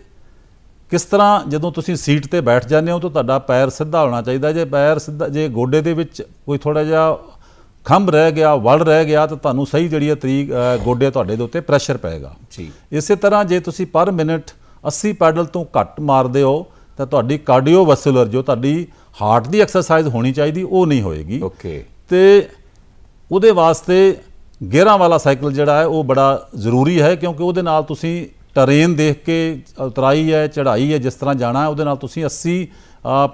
D: ਕਿਸ ਤਰ੍ਹਾਂ ਜਦੋਂ ਤੁਸੀਂ ਸੀਟ ਤੇ ਬੈਠ ਜਾਂਦੇ ਹੋ ਤਾਂ ਤੁਹਾਡਾ ਪੈਰ ਸਿੱਧਾ ਹੋਣਾ ਚਾਹੀਦਾ। ਜੇ ਪੈਰ ਸਿੱਧਾ ਜੇ ਗੋਡੇ ਦੇ ਵਿੱਚ ਕੋਈ ਥੋੜਾ ਜਿਹਾ ਖੰਭ ਰਹਿ ਗਿਆ ਵੜ ਰਹਿ ਗਿਆ ਤਾਂ ਤੁਹਾਨੂੰ ਸਹੀ ਜਿਹੜੀ ਹੈ ਤਰੀਕ ਗੋਡੇ ਤੁਹਾਡੇ ਦੇ ਉੱਤੇ ਪ੍ਰੈਸ਼ਰ ਪਏਗਾ।
A: ਜੀ।
D: ਇਸੇ ਤਰ੍ਹਾਂ ਜੇ ਤੁਸੀਂ ਪਰ ਮਿੰਟ 80 ਪੈਡਲ ਤੋਂ ਘੱਟ ਮਾਰਦੇ ਹੋ ਤਾਂ ਤੁਹਾਡੀ ਕਾਰਡੀਓਵੈਸਕੂਲਰ ਜੋ ਤੁਹਾਡੀ ਹਾਰਟ ਦੀ ਐਕਸਰਸਾਈਜ਼ ਹੋਣੀ ਚਾਹੀਦੀ ਉਹ ਨਹੀਂ ਹੋਏਗੀ।
A: ਓਕੇ।
D: ਤੇ ਉਹਦੇ ਵਾਸਤੇ ਗੇਅਰਾਂ ਵਾਲਾ ਸਾਈਕਲ ਜਿਹੜਾ ਹੈ ਉਹ ਬੜਾ ਜ਼ਰੂਰੀ ਹੈ ਕਿਉਂਕਿ ਉਹਦੇ ਨਾਲ ਤੁਸੀਂ ਟਰੇਨ ਦੇਖ ਕੇ ਉਤਰਾਈ ਹੈ ਚੜ੍ਹਾਈ ਹੈ ਜਿਸ ਤਰ੍ਹਾਂ ਜਾਣਾ ਹੈ ਉਹਦੇ ਨਾਲ ਤੁਸੀਂ 80 ਅ,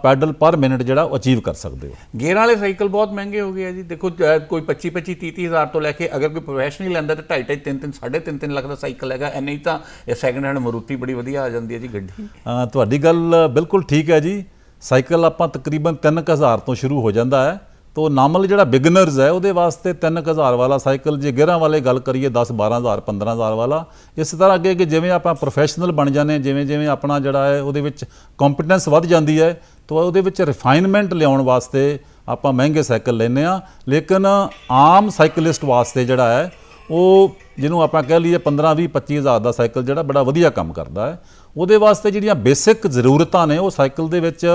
D: ਪੈਡਲ ਪਰ ਮਿੰਟ ਜਿਹੜਾ ਅਚੀਵ ਕਰ ਸਕਦੇ ਹੋ।
A: ਗੇਅਰ ਵਾਲੇ ਸਾਈਕਲ ਬਹੁਤ ਮਹਿੰਗੇ ਹੋ ਗਏ ਆ ਜੀ। ਦੇਖੋ ਕੋਈ 25 25 30 30 ਹਜ਼ਾਰ ਤੋਂ ਲੈ ਕੇ ਅਗਰ ਕੋਈ ਪ੍ਰੋਫੈਸ਼ਨਲ ਲੈਂਦਾ ਤੇ 2.5 3 3 3.5 3 ਲੱਖ ਦਾ ਸਾਈਕਲ ਹੈਗਾ। ਐਨੇ ਹੀ ਤਾਂ ਇਹ ਸੈਕੰਡ ਹੈਂਡ ਮਰੂਤੀ ਬੜੀ ਵਧੀਆ ਆ ਜਾਂਦੀ ਹੈ ਜੀ ਗੱਡੀ।
D: ਤੁਹਾਡੀ ਗੱਲ ਬਿਲਕੁਲ ਠੀਕ ਹੈ ਜੀ। ਸਾਈਕਲ ਆਪਾਂ ਤਕਰੀਬਨ 3000 ਤੋਂ ਸ਼ੁਰੂ ਹੋ ਜਾਂਦਾ ਹੈ। ਤੋ ਨਾਰਮਲ ਜਿਹੜਾ ਬਿਗਨਰਸ ਹੈ, ਉਹਦੇ ਵਾਸਤੇ 3000 ਵਾਲਾ ਸਾਈਕਲ, ਜੇ ਗੇਅਰਾਂ ਵਾਲੇ ਗੱਲ ਕਰੀਏ 10 12000 15000 ਵਾਲਾ, ਇਸ ਤਰ੍ਹਾਂ ਅੱਗੇ ਕਿ ਜਿਵੇਂ ਆਪਾਂ ਪ੍ਰੋਫੈਸ਼ਨਲ ਬਣ ਜਾਂਦੇ ਹਾਂ, ਜਿਵੇਂ ਜਿਵੇਂ ਆਪਣਾ ਜਿਹੜਾ ਹੈ, ਉਹਦੇ ਵਿੱਚ ਕੰਪੀਟੈਂਸ ਵੱਧ ਜਾਂਦੀ ਹੈ, ਤੋ ਉਹਦੇ ਵਿੱਚ ਰਿਫਾਈਨਮੈਂਟ ਲਿਆਉਣ ਵਾਸਤੇ ਆਪਾਂ ਮਹਿੰਗੇ ਸਾਈਕਲ ਲੈਨੇ ਆ ਲੇਕਿਨ ਆਮ ਸਾਈਕਲਿਸਟ ਵਾਸਤੇ ਜਿਹੜਾ ਹੈ, ਉਹ ਜਿਹਨੂੰ ਆਪਾਂ ਕਹਿ ਲਈਏ 15 20 25000 ਦਾ ਸਾਈਕਲ ਜਿਹੜਾ ਬੜਾ ਵਧੀਆ ਕੰਮ ਕਰਦਾ ਹੈ, ਉਹਦੇ ਵਾਸਤੇ ਜਿਹੜੀਆਂ ਬੇਸਿਕ ਜ਼ਰੂਰਤਾਂ ਨੇ, ਉਹ ਸਾਈਕਲ ਦੇ ਵਿੱਚ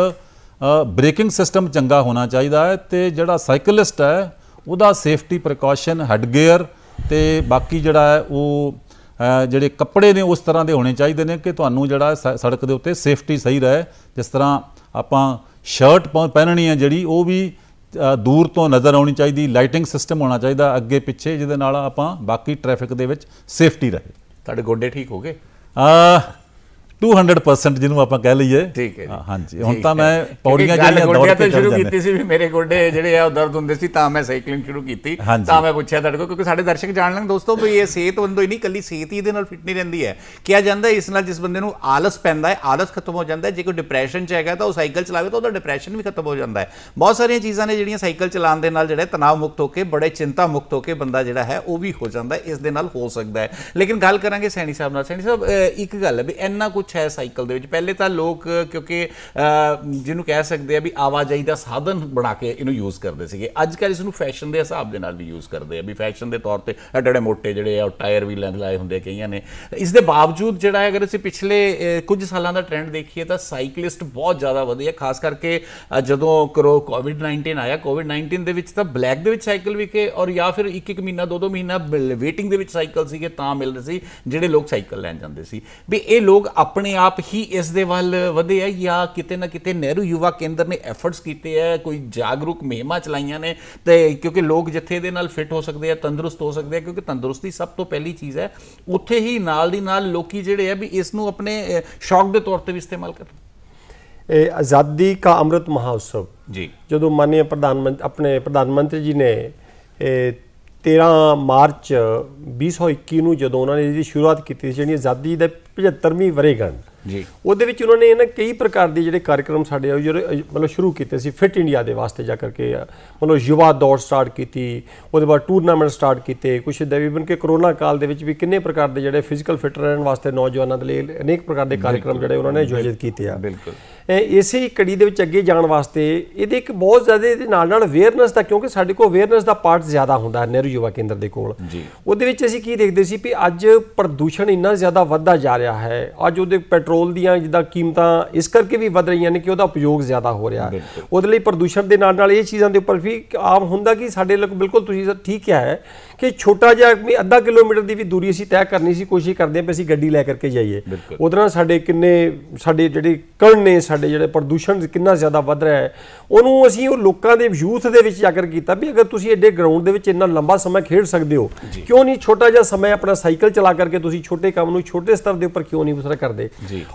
D: ਬ੍ਰੇਕਿੰਗ ਸਿਸਟਮ ਚੰਗਾ ਹੋਣਾ ਚਾਹੀਦਾ ਹੈ ਤੇ ਜਿਹੜਾ ਸਾਈਕਲਿਸਟ ਹੈ ਉਹਦਾ ਸੇਫਟੀ ਪ੍ਰੀਕਾਸ਼ਨ ਹੈਡ ਗੇਅਰ ਤੇ ਬਾਕੀ ਜਿਹੜਾ ਹੈ ਉਹ ਜਿਹੜੇ ਕੱਪੜੇ ਨੇ ਉਸ ਤਰ੍ਹਾਂ ਦੇ ਹੋਣੇ ਚਾਹੀਦੇ ਨੇ ਕਿ ਤੁਹਾਨੂੰ ਜਿਹੜਾ ਸੜਕ ਦੇ ਉੱਤੇ ਸੇਫਟੀ ਸਹੀ ਰਹੇ। ਜਿਸ ਤਰ੍ਹਾਂ ਆਪਾਂ ਸ਼ਰਟ ਪਹਿਨਣੀ ਹੈ ਜਿਹੜੀ ਉਹ ਵੀ ਦੂਰ ਤੋਂ ਨਜ਼ਰ ਆਉਣੀ ਚਾਹੀਦੀ ਲਾਈਟਿੰਗ ਸਿਸਟਮ ਹੋਣਾ ਚਾਹੀਦਾ ਅੱਗੇ ਪਿੱਛੇ ਜਿਹਦੇ ਨਾਲ ਆਪਾਂ ਬਾਕੀ ਟ੍ਰੈਫਿਕ ਦੇ ਵਿੱਚ ਸੇਫਟੀ ਰਹੇ।
A: ਤੁਹਾਡੇ ਗੋਡੇ ਠੀਕ ਹੋ ਗਏ?
D: ਆ 200% ਜਿਹਨੂੰ ਆਪਾਂ ਕਹਿ ਲਈਏ।
A: ਠੀਕ ਹੈ
D: ਹਾਂਜੀ। ਹੁਣ ਤਾਂ। ਮੈਂ ਪੌੜੀਆਂ ਜਿਹੜੀਆਂ ਦੌੜ ਕੇ
A: ਸ਼ੁਰੂ ਕੀਤੀ ਸੀ ਵੀ ਮੇਰੇ ਗੋਡੇ ਜਿਹੜੇ ਆ ਉਹ ਦਰਦ ਹੁੰਦੇ ਸੀ ਤਾਂ ਮੈਂ ਸਾਈਕਲਿੰਗ ਸ਼ੁਰੂ ਕੀਤੀ। ਤਾਂ ਮੈਂ ਪੁੱਛਿਆ ਤੁਹਾਡੇ ਕੋਲ ਕਿਉਂਕਿ ਸਾਡੇ ਦਰਸ਼ਕ ਜਾਣ ਲੈਣ ਦੋਸਤੋ ਵੀ ਇਹ ਸਿਹਤਮੰਦ ਹੀ ਨਹੀਂ ਕੱਲੀ ਸਿਹਤ ਹੀ ਇਹਦੇ ਨਾਲ ਫਿੱਟ ਨਹੀਂ ਰਹਿੰਦੀ ਹੈ। ਕਿਹਾ ਜਾਂਦਾ ਇਸ ਨਾਲ ਜਿਸ ਬੰਦੇ ਨੂੰ ਆਲਸ ਪੈਂਦਾ ਹੈ ਆਲਸ ਖਤਮ ਹੋ ਜਾਂਦਾ ਹੈ। ਜੇ ਕੋਈ ਡਿਪਰੈਸ਼ਨ ਚ ਹੈਗਾ ਤਾਂ ਉਹ ਸਾਈਕਲ ਚਲਾਵੇ ਤਾਂ ਉਹਦਾ ਡਿਪਰੈਸ਼ਨ ਵੀ ਖਤਮ ਹੋ ਜਾਂਦਾ ਹੈ। ਬਹੁਤ ਸਾਰੀਆਂ ਚੀਜ਼ਾਂ ਨੇ ਜਿਹੜੀਆਂ ਸਾਈਕਲ ਚਲਾਉਣ ਦੇ ਨਾਲ ਜਿਹੜਾ ਤਣਾਅ ਮੁਕਤ ਹੋ ਕੇ ਬੜੇ ਚਿੰਤਾ ਮੁਕਤ ਹੋ ਕੇ ਬੰਦਾ ਜਿਹੜਾ ਹੈ ਉਹ ਵੀ ਹੋ ਜਾਂਦਾ ਇਸ ਦੇ ਨਾਲ ਹੋ ਸਕਦਾ ਹੈ। ਲੇਕਿਨ ਗੱਲ ਕਰਾਂਗੇ ਸੈਣੀ ਸਾਹਿਬ ਨਾਲ। ਸੈਣੀ ਸਾਹਿਬ ਇੱਕ ਗੱਲ ਹੈ ਵੀ ਇੰਨਾ ਕੁਝ ਹੈ ਸਾਈਕਲ ਦੇ ਵਿੱਚ। ਪਹਿਲੇ ਤਾਂ ਲੋਕ, ਕਿਉਂਕਿ ਜਿਹਨੂੰ ਕਹਿ ਸਕਦੇ ਆ ਵੀ ਆਵਾਜਾਈ ਦਾ ਸਾਧਨ ਬਣਾ ਕੇ ਇਹਨੂੰ ਯੂਜ਼ ਕਰਦੇ ਸੀਗੇ। ਅੱਜ ਕੱਲ੍ਹ ਇਸ ਨੂੰ ਫੈਸ਼ਨ ਦੇ ਹਿਸਾਬ ਦੇ ਨਾਲ ਵੀ ਯੂਜ਼ ਕਰਦੇ ਆ ਵੀ ਫੈਸ਼ਨ ਦੇ ਤੌਰ ਤੇ ਐਡੇ ਮੋਟੇ ਜਿਹੜੇ ਆ ਟਾਇਰ ਵੀ ਲੈ, ਲਾਏ ਹੁੰਦੇ ਕਈਆਂ ਨੇ। ਇਸ ਦੇ ਬਾਵਜੂਦ ਜਿਹੜਾ ਹੈ, ਅਗਰ ਅਸੀਂ ਪਿਛਲੇ ਕੁਝ ਸਾਲਾਂ ਦਾ ਟ੍ਰੈਂਡ ਦੇਖੀਏ ਤਾਂ ਸਾਈਕਲਿਸਟ ਬਹੁਤ ਜ਼ਿਆਦਾ ਵਧੇ ਆ ਖਾਸ ਕਰਕੇ ਜਦੋਂ ਕਰੋ ਕੋਵਿਡ 19 ਆਇਆ ਕੋਵਿਡ 19 ਦੇ ਵਿੱਚ ਤਾਂ ਬਲੈਕ ਦੇ ਵਿੱਚ ਸਾਈਕਲ ਵਿਕੇ ਔਰ ਜਾਂ ਫਿਰ ਇੱਕ ਇੱਕ ਮਹੀਨਾ ਦੋ ਦੋ ਮਹੀਨਾ ਵੇਟਿੰਗ ਦੇ ਵਿੱਚ ਸਾਈਕਲ ਸੀਗੇ ਤਾਂ ਮਿਲਦੇ ਸੀ, ਜਿਹੜੇ ਲੋਕ ਸਾਈਕਲ ਲੈਣ ਜਾਂਦੇ ਸੀ। ਵੀ ਇਹ ਲੋਕ ਆਪਣੇ ਆਪ ਹੀ ਇਸ ਦੇ ਵੱਲ ਵਧੇ ਆ ਜਾਂ ਕਿਤੇ ਨਾ ਕਿਤੇ ਨਹਿਰੂ ਯੁਵਾ ਕੇਂਦਰ ਨੇ ਐਫਰਟਸ ਕੀਤੇ ਆ ਕੋਈ ਜਾਗਰੂਕ ਮੁਹਿੰਮਾਂ ਚਲਾਈਆਂ ਨੇ ਤੇ ਕਿਉਂਕਿ ਲੋਕ ਜਿੱਥੇ ਦੇ ਨਾਲ ਫਿੱਟ ਹੋ ਸਕਦੇ ਆ ਤੰਦਰੁਸਤ ਹੋ ਸਕਦੇ ਆ ਕਿਉਂਕਿ ਤੰਦਰੁਸਤੀ ਸਭ ਤੋਂ ਪਹਿਲੀ ਚੀਜ਼ ਹੈ। ਉੱਥੇ ਹੀ ਨਾਲ ਦੀ ਨਾਲ ਲੋਕੀ ਜਿਹੜੇ ਆ ਵੀ ਇਸ ਨੂੰ ਆਪਣੇ ਸ਼ੌਕ ਦੇ ਤੌਰ ਤੇ ਵੀ ਇਸਤੇਮਾਲ ਕਰਨ
C: ਇਹ ਆਜ਼ਾਦੀ ਕਾ ਅੰਮ੍ਰਿਤ ਮਹਾਉਤਸਵ।
A: ਜੀ।
C: ਜਦੋਂ ਮਾਨनीय ਪ੍ਰਧਾਨ ਮੰਤਰੀ ਆਪਣੇ ਪ੍ਰਧਾਨ ਮੰਤਰੀ ਜੀ ਨੇ ਇਹ 13 ਮਾਰਚ 2021 ਨੂੰ ਜਦੋਂ ਉਹਨਾਂ ਨੇ ਇਹਦੀ ਸ਼ੁਰੂਆਤ ਕੀਤੀ ਸੀ ਜਿਹੜੀ ਆਜ਼ਾਦੀ ਦੇ 75ਵੀਂ ਵਰ੍ਹੇਗੰਢ
A: ਜੀ।
C: ਉਹਦੇ ਵਿੱਚ ਉਹਨਾਂ ਨੇ ਇਹਨਾਂ ਕਈ ਪ੍ਰਕਾਰ ਦੇ ਜਿਹੜੇ ਕਾਰਜਕ੍ਰਮ ਸਾਡੇ ਮਤਲਬ ਸ਼ੁਰੂ ਕੀਤੇ ਸੀ ਫਿਟ ਇੰਡੀਆ ਦੇ ਵਾਸਤੇ ਜਾ ਕਰਕੇ ਮਤਲਬ ਯੁਵਾ ਦੌੜ ਸਟਾਰਟ ਕੀਤੀ ਉਹਦੇ ਬਾਅਦ ਟੂਰਨਾਮੈਂਟ ਸਟਾਰਟ ਕੀਤੇ ਕੁਝ ਇਵਨ ਕਿ ਕਰੋਨਾ ਕਾਲ ਦੇ ਵਿੱਚ ਵੀ ਕਿੰਨੇ ਪ੍ਰਕਾਰ ਦੇ ਜਿਹੜੇ ਫਿਜ਼ੀਕਲ ਫਿਟ ਰਹਿਣ ਵਾਸਤੇ ਨੌਜਵਾਨਾਂ ਦੇ ਲਈ ਅਨੇਕ ਪ੍ਰਕਾਰ ਦੇ ਕਾਰਜਕ੍ਰਮ ਜਿਹੜੇ ਉਹਨਾਂ ਨੇ ਆਯੋਜਿਤ ਕੀਤੇ ਆ।
A: ਬਿਲਕੁਲ।
C: ਇਸੇ ਹੀ ਕੜੀ ਦੇ ਵਿੱਚ ਅੱਗੇ ਜਾਣ ਵਾਸਤੇ ਇਹਦੇ ਇੱਕ ਬਹੁਤ ਜ਼ਿਆਦਾ ਇਹਦੇ ਨਾਲ ਨਾਲ ਅਵੇਅਰਨੈਸ ਦਾ ਕਿਉਂਕਿ ਸਾਡੇ ਕੋਲ ਅਵੇਅਰਨੈਸ ਦਾ ਪਾਰਟ ਜ਼ਿਆਦਾ ਹੁੰਦਾ ਹੈ ਨਹਿਰੂ ਯੁਵਾ ਕੇਂਦਰ ਦੇ ਕੋਲ। ਉਹਦੇ ਵਿੱਚ ਅਸੀਂ ਕੀ ਦੇਖਦੇ ਸੀ ਵੀ ਅੱਜ ਪ੍ਰਦੂਸ਼ਣ ਇੰਨਾ ਜ਼ਿਆਦਾ ਵੱਧਦਾ ਜਾ ਰਿਹਾ ਹੈ ਅੱਜ ਉਹਦੇ ਪੈਟਰੋਲ ਦੀਆਂ ਜਿੱਦਾਂ ਕੀਮਤਾਂ ਇਸ ਕਰਕੇ ਵੀ ਵੱਧ ਰਹੀਆਂ ਨੇ ਕਿ ਉਹਦਾ ਉਪਯੋਗ ਜ਼ਿਆਦਾ ਹੋ ਰਿਹਾ ਹੈ। ਉਹਦੇ ਲਈ ਪ੍ਰਦੂਸ਼ਣ ਦੇ ਨਾਲ ਨਾਲ ਇਹ ਚੀਜ਼ਾਂ ਦੇ ਉੱਪਰ ਵੀ ਆਮ ਹੁੰਦਾ ਕਿ ਸਾਡੇ ਲੋਕ ਬਿਲਕੁਲ ਤੁਸੀਂ ਠੀਕ ਕਿਹਾ ਹੈ ਕਿ ਛੋਟਾ ਜਿਹਾ ਵੀ ਅੱਧਾ ਕਿਲੋਮੀਟਰ ਦੀ ਵੀ ਦੂਰੀ ਅਸੀਂ ਤੈਅ ਕਰਨੀ ਸੀ ਕੋਸ਼ਿਸ਼ ਕਰਦੇ ਹਾਂ ਵੀ ਅਸੀਂ ਗੱਡੀ ਲੈ ਕਰਕੇ ਜਾਈਏ। ਉਹਦੇ ਨਾਲ ਸਾਡੇ ਕਿੰਨੇ ਸਾਡੇ ਜਿਹੜੇ ਕਣ ਨੇ ਸਾਡੇ ਜਿਹੜੇ ਪ੍ਰਦੂਸ਼ਣ ਕਿੰਨਾ ਜ਼ਿਆਦਾ ਵੱਧ ਰਿਹਾ ਹੈ ਉਹਨੂੰ ਅਸੀਂ ਉਹ ਲੋਕਾਂ ਦੇ ਯੂਥ ਦੇ ਵਿੱਚ ਜਾਗਰ ਕੀਤਾ ਵੀ ਅਗਰ ਤੁਸੀਂ ਐਡੇ ਗਰਾਊਂਡ ਦੇ ਵਿੱਚ ਇੰਨਾ ਲੰਬਾ ਸਮਾਂ ਖੇਡ ਸਕਦੇ ਹੋ ਕਿਉਂ ਨਹੀਂ ਛੋਟਾ ਜਿਹਾ ਸਮਾਂ ਆਪਣਾ ਸਾਈਕਲ ਚਲਾ ਕਰਕੇ ਤੁਸੀਂ ਛੋਟੇ ਕੰਮ ਨੂੰ ਛੋਟੇ ਸਤਰ ਦੇ ਉੱਪਰ ਕਿਉਂ ਨਹੀਂ ਉਸਰਾ ਕਰਦੇ?